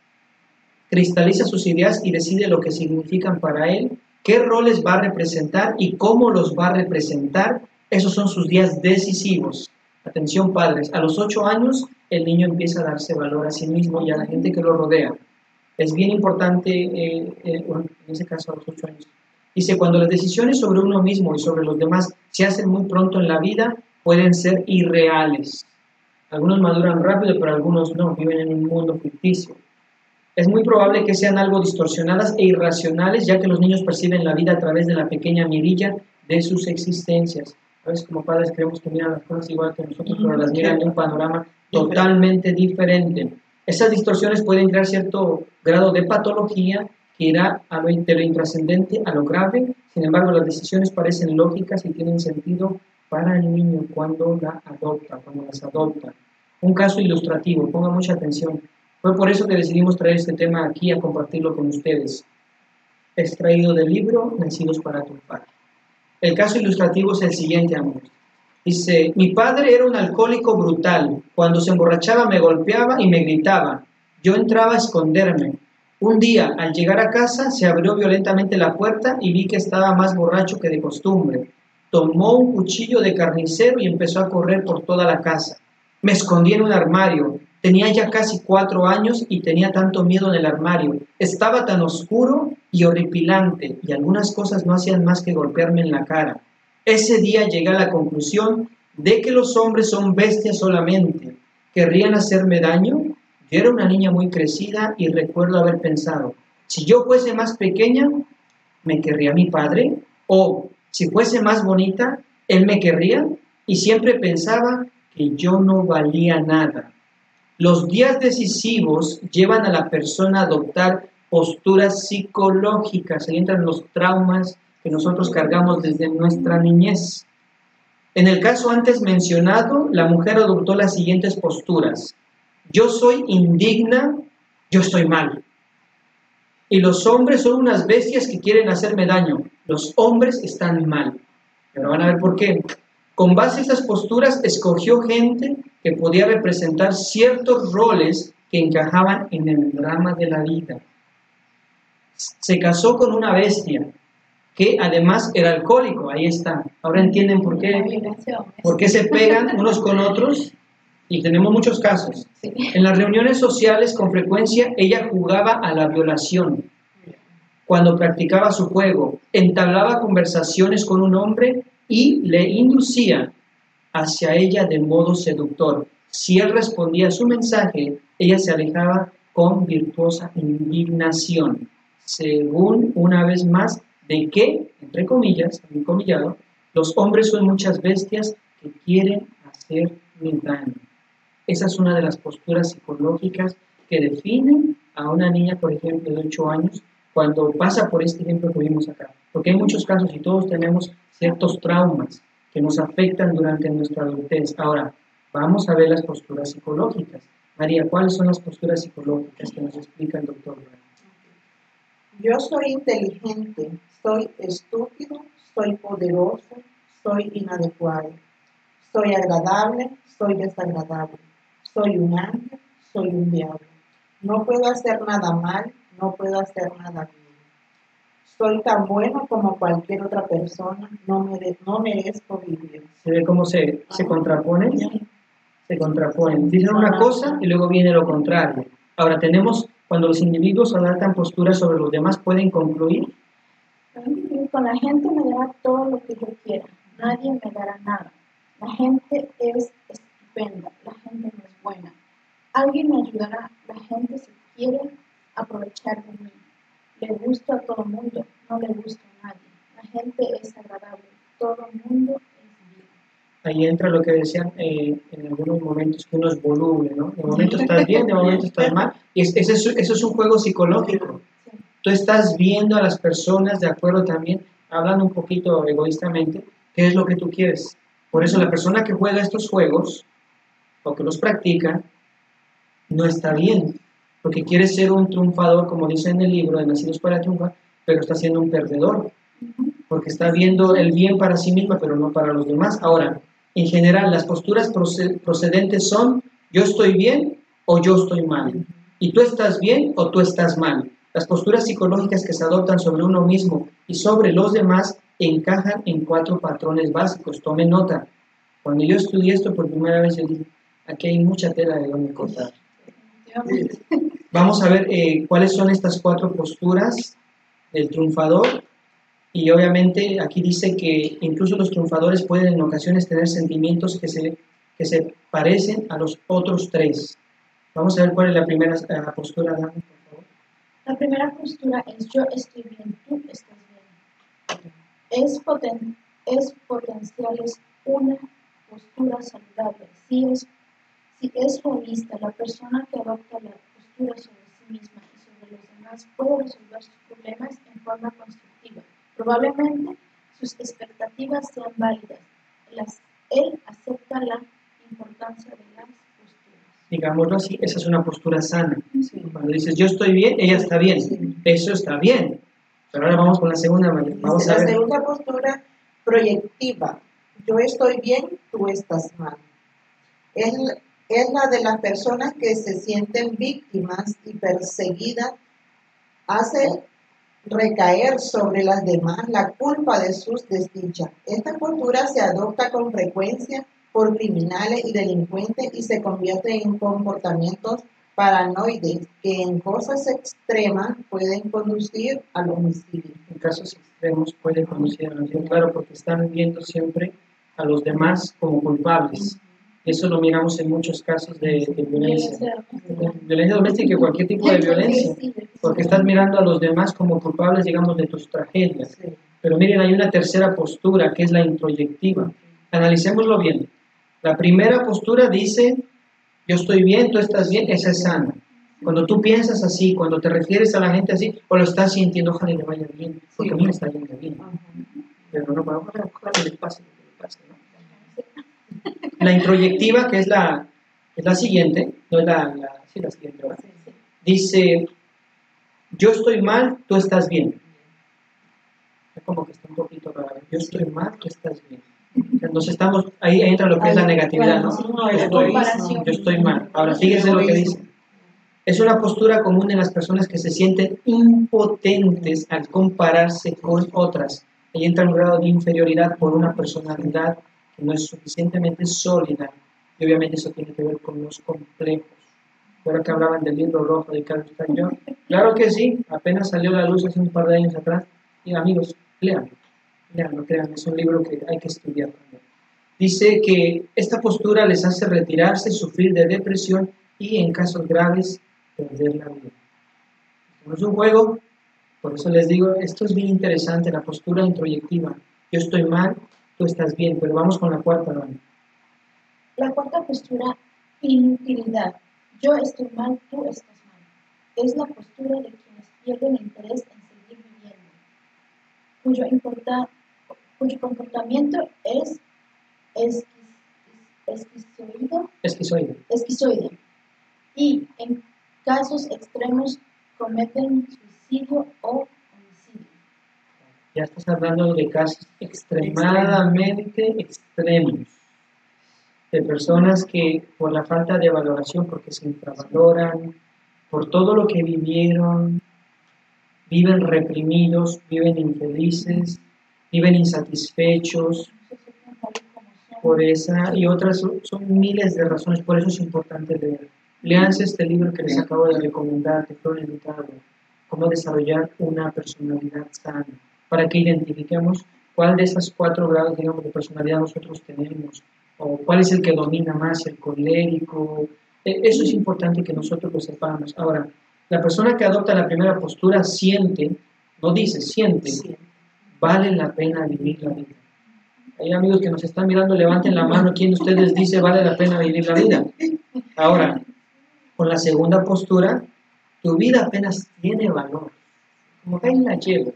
Cristaliza sus ideas y decide lo que significan para él, qué roles va a representar y cómo los va a representar. Esos son sus días decisivos. Atención padres, a los ocho años el niño empieza a darse valor a sí mismo y a la gente que lo rodea. Es bien importante, eh, eh, en ese caso a los ocho años. Dice, cuando las decisiones sobre uno mismo y sobre los demás se hacen muy pronto en la vida, pueden ser irreales. Algunos maduran rápido, pero algunos no, viven en un mundo ficticio. Es muy probable que sean algo distorsionadas e irracionales, ya que los niños perciben la vida a través de la pequeña mirilla de sus existencias. A veces como padres creemos que miran las cosas igual que nosotros, pero las miran en un panorama totalmente diferente. Esas distorsiones pueden crear cierto grado de patología que irá a lo, de lo intrascendente a lo grave. Sin embargo, las decisiones parecen lógicas y tienen sentido para el niño cuando la adopta, cuando las adopta. Un caso ilustrativo, ponga mucha atención. Fue por eso que decidimos traer este tema aquí a compartirlo con ustedes. Extraído del libro Nacidos para triunfar. El caso ilustrativo es el siguiente, amigos. Dice, mi padre era un alcohólico brutal. Cuando se emborrachaba me golpeaba y me gritaba. Yo entraba a esconderme. Un día, al llegar a casa, se abrió violentamente la puerta y vi que estaba más borracho que de costumbre. Tomó un cuchillo de carnicero y empezó a correr por toda la casa. Me escondí en un armario. Tenía ya casi cuatro años y tenía tanto miedo en el armario. Estaba tan oscuro y horripilante y algunas cosas no hacían más que golpearme en la cara. Ese día llegué a la conclusión de que los hombres son bestias solamente, querrían hacerme daño. Yo era una niña muy crecida y recuerdo haber pensado, si yo fuese más pequeña, ¿me querría mi padre? O si fuese más bonita, él me querría. Y siempre pensaba que yo no valía nada. Los días decisivos llevan a la persona a adoptar posturas psicológicas, ahí entran los traumas que nosotros cargamos desde nuestra niñez. En el caso antes mencionado, la mujer adoptó las siguientes posturas. Yo soy indigna, yo estoy mal. Y los hombres son unas bestias que quieren hacerme daño. Los hombres están mal. Pero van a ver por qué. Con base a estas posturas, escogió gente que podía representar ciertos roles que encajaban en el drama de la vida. Se casó con una bestia, que además era alcohólico, ahí está. Ahora entienden por qué, por qué se pegan unos con otros y tenemos muchos casos. En las reuniones sociales con frecuencia ella jugaba a la violación. Cuando practicaba su juego, entablaba conversaciones con un hombre y le inducía hacia ella de modo seductor. Si él respondía a su mensaje, ella se alejaba con virtuosa indignación, según una vez más de que, entre comillas, encomillado, los hombres son muchas bestias que quieren hacer daño. Esa es una de las posturas psicológicas que definen a una niña, por ejemplo, de 8 años, cuando pasa por este ejemplo que vimos acá. Porque hay muchos casos y todos tenemos ciertos traumas que nos afectan durante nuestra adultez. Ahora, vamos a ver las posturas psicológicas. María, ¿cuáles son las posturas psicológicas que nos explica el doctor? Yo soy inteligente, soy estúpido, soy poderoso, soy inadecuado, soy agradable, soy desagradable, soy un ángel, soy un diablo. No puedo hacer nada mal, no puedo hacer nada bien. Soy tan bueno como cualquier otra persona, no, mere no merezco vivir. ¿Se ve cómo se, se contraponen? Se contraponen. Dicen una cosa y luego viene lo contrario. Ahora tenemos cuando los individuos adaptan posturas sobre los demás, pueden concluir. Con la gente me dará todo lo que yo quiera, nadie me dará nada. La gente es estupenda, la gente no es buena. Alguien me ayudará, la gente se quiere aprovechar de mí. Le gusto a todo el mundo, no le gusta a nadie. La gente es agradable, todo el mundo ahí entra lo que decían eh, en algunos momentos que uno es voluble, ¿no? De momento estás bien, de momento estás mal. Y es, eso, es un juego psicológico. Tú estás viendo a las personas de acuerdo también, hablando un poquito egoístamente, qué es lo que tú quieres. Por eso la persona que juega estos juegos o que los practica no está bien, porque quiere ser un triunfador, como dice en el libro de Nacidos para Triunfar, pero está siendo un perdedor, porque está viendo el bien para sí mismo, pero no para los demás. Ahora, en general, las posturas procedentes son yo estoy bien o yo estoy mal. Y tú estás bien o tú estás mal. Las posturas psicológicas que se adoptan sobre uno mismo y sobre los demás encajan en cuatro patrones básicos. Tome nota. Cuando yo estudié esto por primera vez, yo dije, aquí hay mucha tela de donde cortar. Vamos a ver eh, cuáles son estas cuatro posturas del triunfador y obviamente aquí dice que incluso los triunfadores pueden en ocasiones tener sentimientos que se, que se parecen a los otros tres. Vamos a ver cuál es la primera la postura, por favor. La primera postura es yo estoy bien, tú estás bien. Es, poten, es potencial, es una postura saludable. Si es, si es realista, la persona que adopta la postura sobre sí misma y sobre los demás puede resolver sus problemas en forma constructiva Probablemente sus expectativas sean válidas. él acepta la importancia de las posturas. Digámoslo así, esa es una postura sana. Cuando dices yo estoy bien, ella está bien. Eso está bien. Pero ahora vamos con la segunda. Vamos la segunda postura proyectiva. Yo estoy bien, tú estás mal. Es, es la de las personas que se sienten víctimas y perseguidas. Hace recaer sobre las demás la culpa de sus desdichas. Esta postura se adopta con frecuencia por criminales y delincuentes y se convierte en comportamientos paranoides que en cosas extremas pueden conducir al homicidio. En casos extremos pueden conducir al homicidio, claro, porque están viendo siempre a los demás como culpables. Eso lo miramos en muchos casos de, de violencia. Violencia doméstica y cualquier tipo de violencia. Porque estás mirando a los demás como culpables, digamos, de tus tragedias. Pero miren, hay una tercera postura que es la introyectiva. Analicémoslo bien. La primera postura dice, yo estoy bien, tú estás bien, esa es sana. Cuando tú piensas así, cuando te refieres a la gente así, o lo estás sintiendo, ojalá le vaya bien, porque a mí me está yendo bien. Pero no, ojalá, le pase le pase, ¿no? La introyectiva, que es la, es la siguiente, no es la, la, sí, la siguiente, ¿verdad? dice, yo estoy mal, tú estás bien. Es como que está un poquito raro. Yo estoy mal, tú estás bien. Nos estamos, ahí entra lo que es la negatividad, ¿no? Yo estoy, yo estoy mal. Ahora, fíjense lo que dice. Es una postura común en las personas que se sienten impotentes al compararse con otras. Ahí entra un grado de inferioridad por una personalidad no es suficientemente sólida. Y obviamente eso tiene que ver con los complejos. Ahora que hablaban del libro rojo de Carlos Cañón. Claro que sí, apenas salió a la luz hace un par de años atrás. Y amigos, lean, lean, no crean, es un libro que hay que estudiar también. Dice que esta postura les hace retirarse, sufrir de depresión y en casos graves perder la vida. No es un juego, por eso les digo, esto es bien interesante, la postura introyectiva. Yo estoy mal, tú estás bien, pero vamos con la cuarta, ¿no? La cuarta postura, inutilidad. Yo estoy mal, tú estás mal. Es la postura de quienes pierden interés en seguir viviendo, cuyo, importa, cuyo comportamiento es esquiz, esquizoide, Esquizoide. esquizoide y en casos extremos cometen suicidio o. Ya estás hablando de casos extremadamente extremos. De personas que por la falta de valoración, porque se infravaloran, por todo lo que vivieron, viven reprimidos, viven infelices, viven insatisfechos por esa y otras, son, miles de razones, por eso es importante leer. Leanse este libro que les acabo de recomendar, que fue editado, Cómo desarrollar una personalidad sana, para que identifiquemos cuál de esas cuatro grados, digamos, de personalidad nosotros tenemos, o cuál es el que domina más, el colérico. Eh, Eso es importante que nosotros lo sepamos. Ahora, la persona que adopta la primera postura siente, no dice, siente, vale la pena vivir la vida. Hay amigos que nos están mirando, levanten la mano, ¿quién de ustedes dice vale la pena vivir la vida? Ahora, con la segunda postura, tu vida apenas tiene valor. Como que hay una lleva.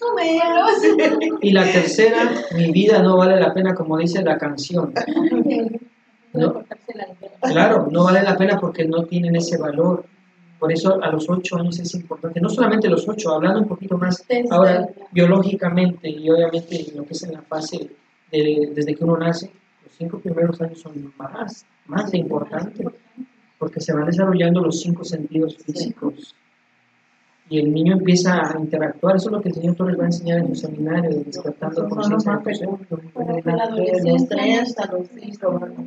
Más o menos. Y la tercera, mi vida no vale la pena, como dice la canción. No. Claro, no vale la pena porque no tienen ese valor. Por eso a los ocho años es importante, no solamente los ocho, hablando un poquito más ahora biológicamente y obviamente en lo que es en la fase de- desde que uno nace, los cinco primeros años son más, más importantes porque se van desarrollando los cinco sentidos físicos y el niño empieza a interactuar. Eso es lo que el señor Torres va a enseñar en su seminario de despertando son los más pequeños. Para De que la adolescencia tres no- a los ¿verdad?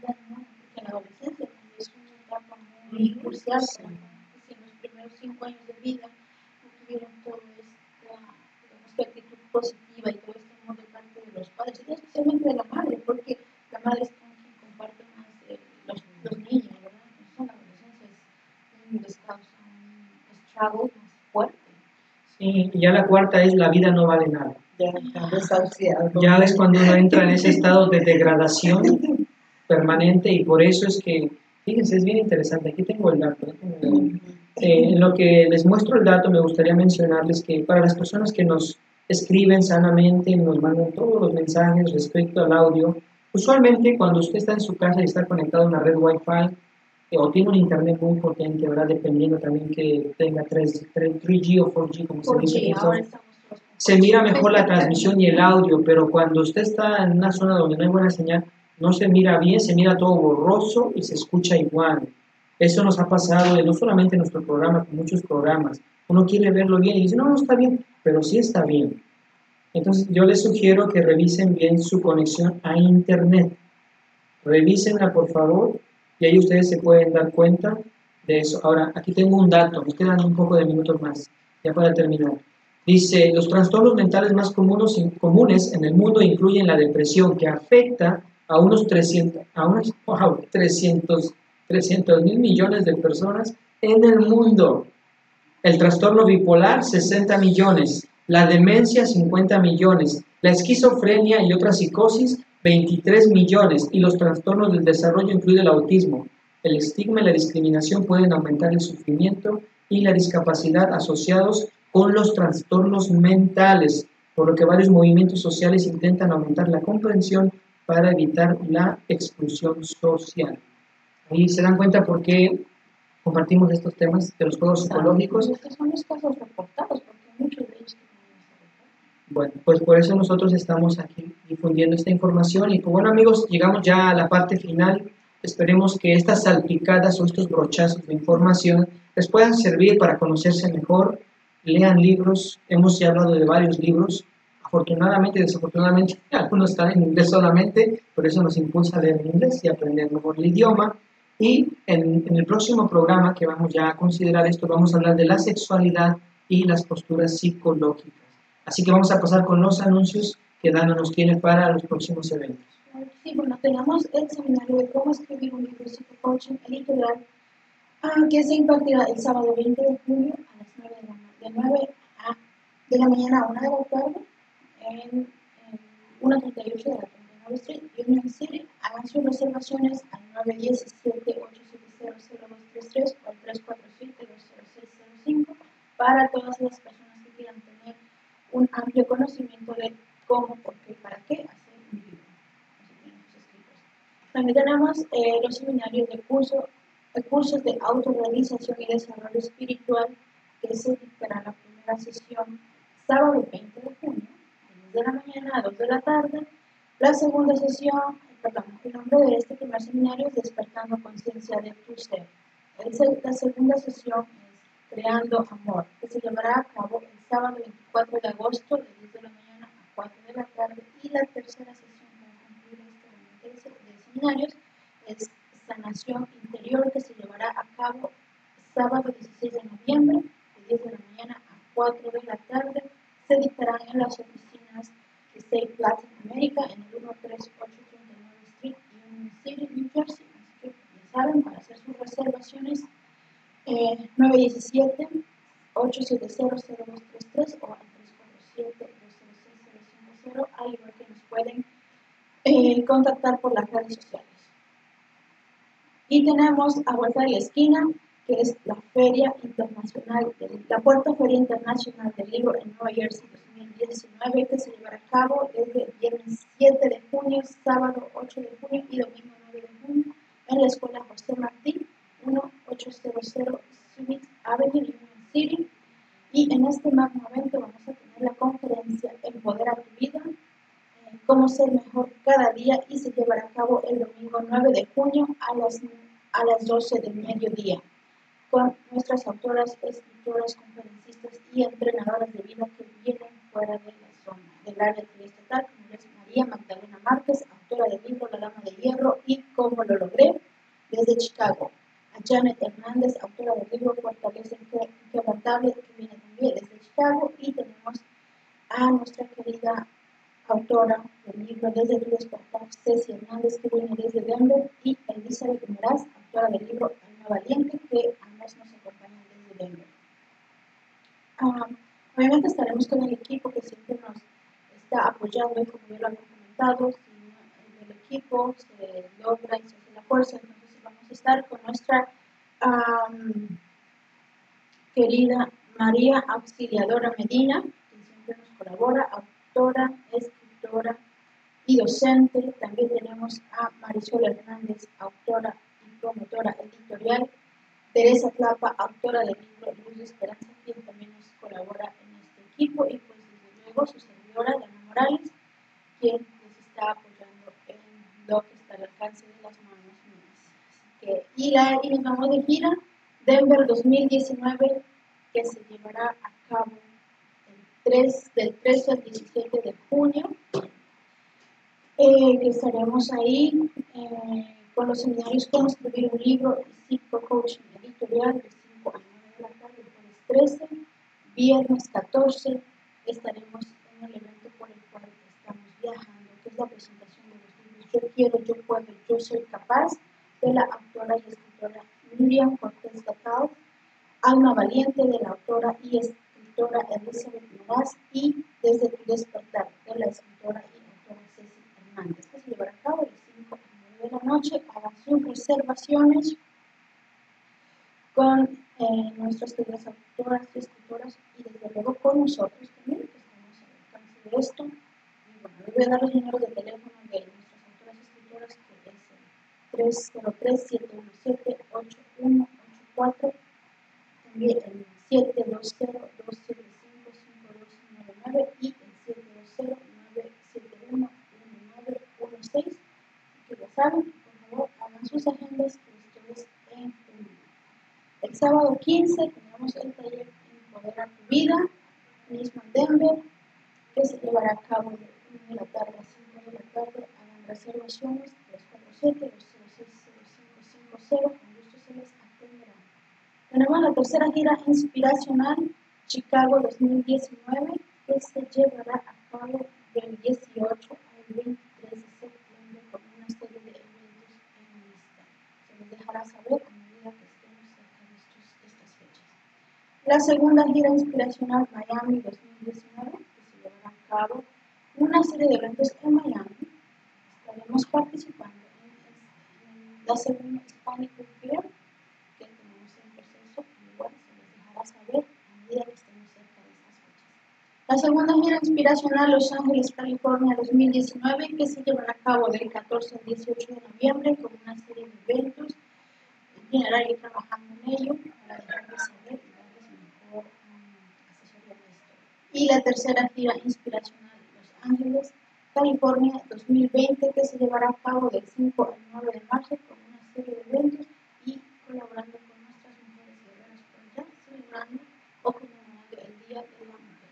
Porque la adolescencia es una etapa muy crucial en los primeros cinco años de vida no tuvieron toda esta, actitud positiva y todo este amor de parte de los padres, y especialmente de la madre, porque la madre es con quien comparte más eh, los, los niños, ¿verdad? Entonces, la adolescencia es un les más fuerte. Sí, y ya la cuarta es la vida no vale nada. Ya. Ya es cuando uno entra en ese estado de degradación permanente y por eso es que, fíjense, es bien interesante, aquí tengo el dato. Eh, en lo que les muestro el dato, me gustaría mencionarles que para las personas que nos escriben sanamente, nos mandan todos los mensajes respecto al audio, usualmente cuando usted está en su casa y está conectado a una red Wi-Fi o tiene un internet muy potente, ¿verdad? Dependiendo también que tenga 3, 3G o 4G, como se dice. Se mira mejor la transmisión y el audio, pero cuando usted está en una zona donde no hay buena señal, no se mira bien, se mira todo borroso y se escucha igual. Eso nos ha pasado no solamente en nuestro programa, con muchos programas. Uno quiere verlo bien y dice, no, no está bien, pero sí está bien. Entonces yo les sugiero que revisen bien su conexión a Internet. Revísenla, por favor, y ahí ustedes se pueden dar cuenta de eso. Ahora, aquí tengo un dato, nos quedan un poco de minutos más, ya para terminar. Dice, los trastornos mentales más comunes, en el mundo incluyen la depresión, que afecta a unos 300, a unos, wow, 300, 300 mil millones de personas en el mundo. El trastorno bipolar, 60 millones. La demencia, 50 millones. La esquizofrenia y otra psicosis, 23 millones. Y los trastornos del desarrollo, incluye el autismo. El estigma y la discriminación pueden aumentar el sufrimiento y la discapacidad asociados con los trastornos mentales, por lo que varios movimientos sociales intentan aumentar la comprensión para evitar la exclusión social. Ahí se dan cuenta por qué compartimos estos temas de los juegos psicológicos. Estos son los casos reportados, porque muchos de ellos Bueno, pues por eso nosotros estamos aquí difundiendo esta información y pues bueno amigos, llegamos ya a la parte final. Esperemos que estas salpicadas o estos brochazos de información les puedan servir para conocerse mejor, lean libros, hemos ya hablado de varios libros, afortunadamente desafortunadamente algunos están en inglés solamente, por eso nos impulsa a leer en inglés y aprender mejor el idioma. Y en, el próximo programa que vamos ya a considerar esto, vamos a hablar de la sexualidad y las posturas psicológicas. Así que vamos a pasar con los anuncios que Dana nos tiene para los próximos eventos. Sí, bueno, tenemos el seminario de cómo escribir un libro de psicocoaching editorial ah, que se impartirá el sábado 20 de junio a las 9 de la, de 9 a, de la mañana a 1 de la tarde en, en 138 de la 39 Street, Union City. Hagan sus reservaciones al 917-870-0233 o al 347-20605 para todas las personas un amplio conocimiento de cómo, por qué, para qué hacer un libro. También tenemos eh, los seminarios de curso, de cursos de autorrealización y desarrollo espiritual que se dictará la primera sesión sábado 20 de junio, de la mañana a 2 de la tarde. La segunda sesión, perdón, el nombre de este primer seminario es Despertando Conciencia de tu Ser. La segunda sesión es Creando Amor, que se llevará a cabo el sábado 24 de agosto de 10 de la mañana a 4 de la tarde. Y la tercera sesión para concluir este de seminarios es Sanación Interior, que se llevará a cabo sábado 16 de noviembre de 10 de la mañana a 4 de la tarde. Se dictarán en las oficinas de State Latin America en el 13839 Street, Union City, New Jersey. Así que ya saben, para hacer sus reservaciones, eh, 917 870-0233 o al 347-206-050, al igual que nos pueden eh, contactar por las redes sociales. Y tenemos a vuelta de la esquina, que es la Feria Internacional, de, la Puerta Feria Internacional del Libro en Nueva Jersey 2019, que se llevará a cabo desde el viernes 7 de junio, sábado 8 de junio y domingo 9 de junio en la Escuela José Martí, 1800 Summit Avenue, Union City. Y en este magno evento vamos a tener la conferencia Empodera tu vida, eh, cómo ser mejor cada día y se llevará a cabo el domingo 9 de junio a las, a las 12 del mediodía con nuestras autoras, escritoras, conferencistas y entrenadoras de vida que vienen fuera de la zona del área estatal, como es María Magdalena Márquez, autora del libro La Dama de Hierro y Cómo lo logré, desde Chicago. Janet Hernández, autora del libro Fortaleza Inquebrantable, que viene también desde Chicago. Y tenemos a nuestra querida autora del libro Desde tu despertar, Ceci Hernández, que viene desde Denver. Y Elizabeth Meraz, autora del libro Alma Valiente, que ambas nos acompañan desde Denver. Um, obviamente estaremos con el equipo que siempre nos está apoyando y como ya lo han comentado, si el equipo se logra y se hace la fuerza, entonces vamos a estar con nuestra querida María Auxiliadora Medina, que siempre nos colabora, autora, escritora y docente. También tenemos a Marisol Hernández, autora y promotora editorial. Teresa Tlapa, autora del libro Luz de Esperanza, quien también nos colabora en este equipo. Y pues desde luego su servidora, Dana Morales, quien nos está apoyando en lo que está al alcance de las manos. Que, y, la, y nos vamos de gira Denver 2019 que se llevará a cabo el 3, del 13 al 17 de junio. Eh, que estaremos ahí eh, con los seminarios Cómo escribir un libro y psico-coaching editorial de 5 a 9 de la tarde, jueves 13, viernes 14, estaremos en el evento por el cual estamos viajando, que es la presentación de los libros Yo quiero, yo puedo, yo soy capaz, de la autora y escritora Miriam Cortés Gatal, Alma Valiente de la autora y escritora Elizabeth Moraz y Desde tu despertar de la escritora y autora Ceci Hernández, que se llevará a cabo de 5 a 9 de la noche. Hagan sus reservaciones con eh, nuestras queridas autoras y escritoras y desde luego con nosotros también, que estamos al alcance de esto. Y bueno, les voy a dar los números de teléfono de nuestras autoras y escritoras, que es el 303-717-8184, también el 720-275-5299 y el 720-971-1916. Que ya saben, por favor, hagan sus agendas, que esto es en. El sábado 15 tenemos el taller Empoderar tu Vida, mismo en Denver, que se llevará a cabo de 1 de la tarde a 5 de la tarde. Hagan reservaciones 347-266-0550, con gusto se les atenderá. Tenemos la tercera gira inspiracional Chicago 2019, que se llevará a cabo del 18 al 23 de septiembre con una serie de eventos en lista. Se les dejará saber a medida que estemos cerca de estos- estas fechas. La segunda gira inspiracional Miami 2019, que se llevará a cabo una serie de eventos en Miami. Estaremos participando en, en la que tenemos en proceso, y igual se les dejará saber a medida que estemos cerca de estas fechas. La segunda gira inspiracional Los Ángeles, California 2019, que se llevará a cabo del 14 al 18 de noviembre con una serie de eventos. General ir trabajando en ello para dejarles saber y darles mejor mm, asesoría de esto. Y la tercera gira inspiracional Los Ángeles, California 2020, que se llevará a cabo del 5 al 9 de marzo con una serie de eventos y colaborando con nuestras mujeres guerreras por allá, celebrando o conmemorando el Día de la Mujer.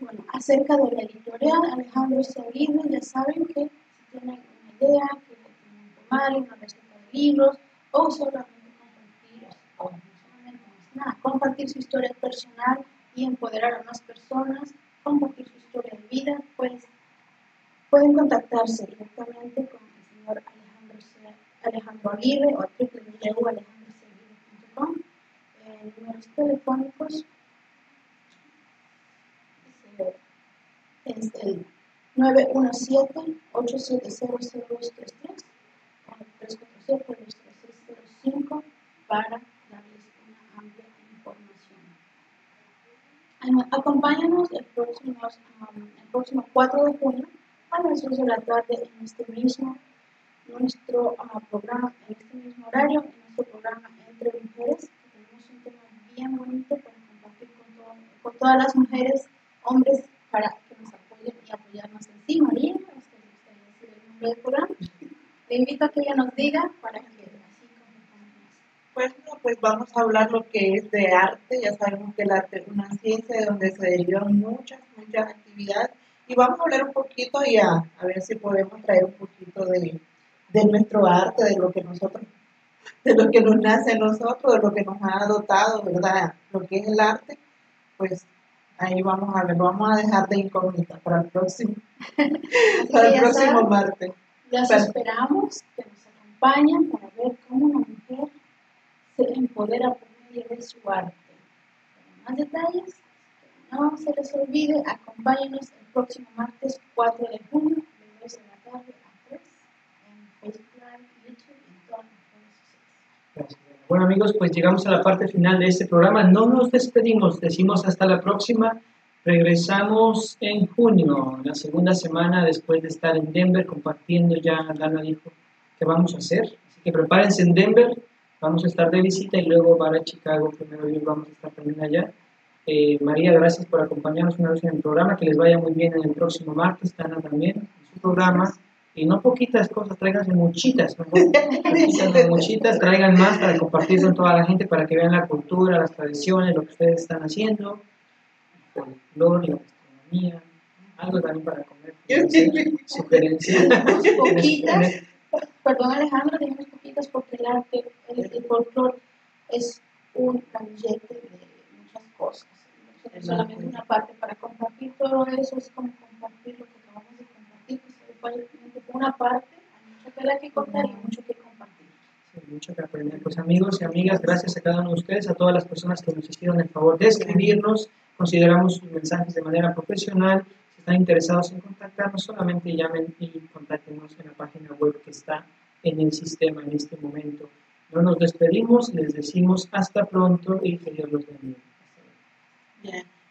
Bueno, acerca de la editorial, Alejandro Seguido, ya saben que si tienen una idea, que quieren tomar una receta de libros o solamente compartir, o no solamente más nada, compartir su historia personal y empoderar a más personas, compartir su historia de vida, pues pueden contactarse directamente con el señor Alejandro, Alejandro Aguirre o a www.alejandroseguirre.com. Eh, números telefónicos es el 917-870-0233 o el 347-2305 para darles una amplia información. Acompáñanos el próximo, um, el próximo 4 de junio a las 2 de la tarde en este mismo nuestro ah, programa, en este mismo horario, en nuestro programa Entre Mujeres, que tenemos un tema bien bonito para compartir con, todo- con todas las mujeres, hombres, para que nos apoyen y apoyarnos en sí. María, ¿a usted le gustaría el nombre del programa? Le invito a que ella nos diga para que así compartamos más. Pues, no, pues vamos a hablar lo que es de arte. Ya sabemos que el arte es una ciencia de donde se derivan muchas, muchas actividades. Y vamos a hablar un poquito y a, a ver si podemos traer un poquito de, de nuestro arte, de lo que nosotros, de lo que nos nace a nosotros, de lo que nos ha dotado, ¿verdad? Lo que es el arte, pues ahí vamos a ver, vamos a dejar de incógnita para el próximo, para el próximo saben. martes. Bueno. esperamos que nos acompañen para ver cómo una mujer se empodera por medio de su arte. Para más detalles, no se les olvide, acompáñenos el próximo martes 4 de junio, de 2 de la tarde a 3, en Facebook Live, YouTube y todas las redes. Bueno amigos, pues llegamos a la parte final de este programa. No nos despedimos, decimos hasta la próxima. Regresamos en junio, la segunda semana después de estar en Denver compartiendo ya, Dana dijo que vamos a hacer. Así que prepárense en Denver, vamos a estar de visita y luego para Chicago, primero Dios, vamos a estar también allá. Eh, María, gracias por acompañarnos una vez en el programa, que les vaya muy bien en el próximo martes, Dana también, en su programa. Y no poquitas cosas, tráiganse muchitas. Muchitas, muchitas, traigan más para compartir con toda la gente, para que vean la cultura, las tradiciones, lo que ustedes están haciendo, el folclore, la gastronomía, algo también para comer. Sugerencias. Poquitas, perdón Alejandro, digamos poquitas porque el arte, el, el folclore es un ramillete de cosas. es solamente una parte. Para compartir todo eso es como compartir lo que acabamos de compartir, fue una parte, hay mucha tela que cortar y mucho que compartir. Sí, mucho que aprender. Pues amigos y amigas, gracias a cada uno de ustedes, a todas las personas que nos hicieron el favor de escribirnos. Consideramos sus mensajes de manera profesional. Si están interesados en contactarnos, solamente llamen y contáctenos en la página web que está en el sistema en este momento. No nos despedimos, les decimos hasta pronto y que Dios los bendiga.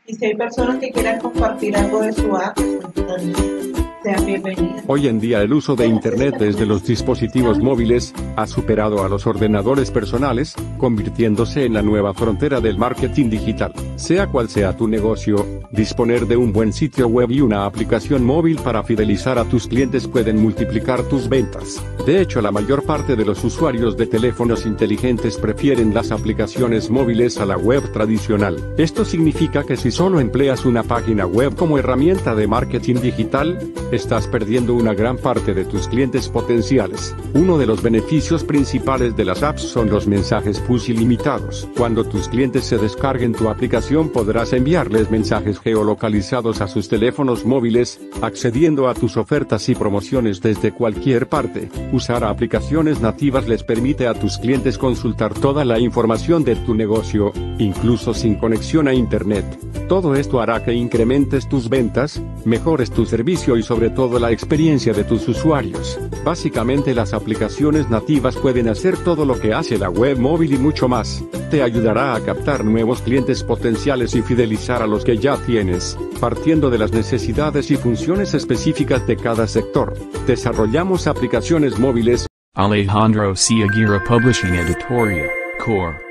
Y si hay personas que quieran compartir algo de su app, pues. Hoy en día el uso de Internet desde los dispositivos móviles ha superado a los ordenadores personales, convirtiéndose en la nueva frontera del marketing digital. Sea cual sea tu negocio, disponer de un buen sitio web y una aplicación móvil para fidelizar a tus clientes pueden multiplicar tus ventas. De hecho, la mayor parte de los usuarios de teléfonos inteligentes prefieren las aplicaciones móviles a la web tradicional. Esto significa que si solo empleas una página web como herramienta de marketing digital, estás perdiendo una gran parte de tus clientes potenciales. Uno de los beneficios principales de las apps son los mensajes push ilimitados. Cuando tus clientes se descarguen tu aplicación podrás enviarles mensajes geolocalizados a sus teléfonos móviles, accediendo a tus ofertas y promociones desde cualquier parte. Usar aplicaciones nativas les permite a tus clientes consultar toda la información de tu negocio, incluso sin conexión a Internet. Todo esto hará que incrementes tus ventas, mejores tu servicio y sobre todo la experiencia de tus usuarios. Básicamente las aplicaciones nativas pueden hacer todo lo que hace la web móvil y mucho más. Te ayudará a captar nuevos clientes potenciales y fidelizar a los que ya tienes, partiendo de las necesidades y funciones específicas de cada sector. Desarrollamos aplicaciones móviles Alejandro C. Aguirre Publishing Editorial, Core.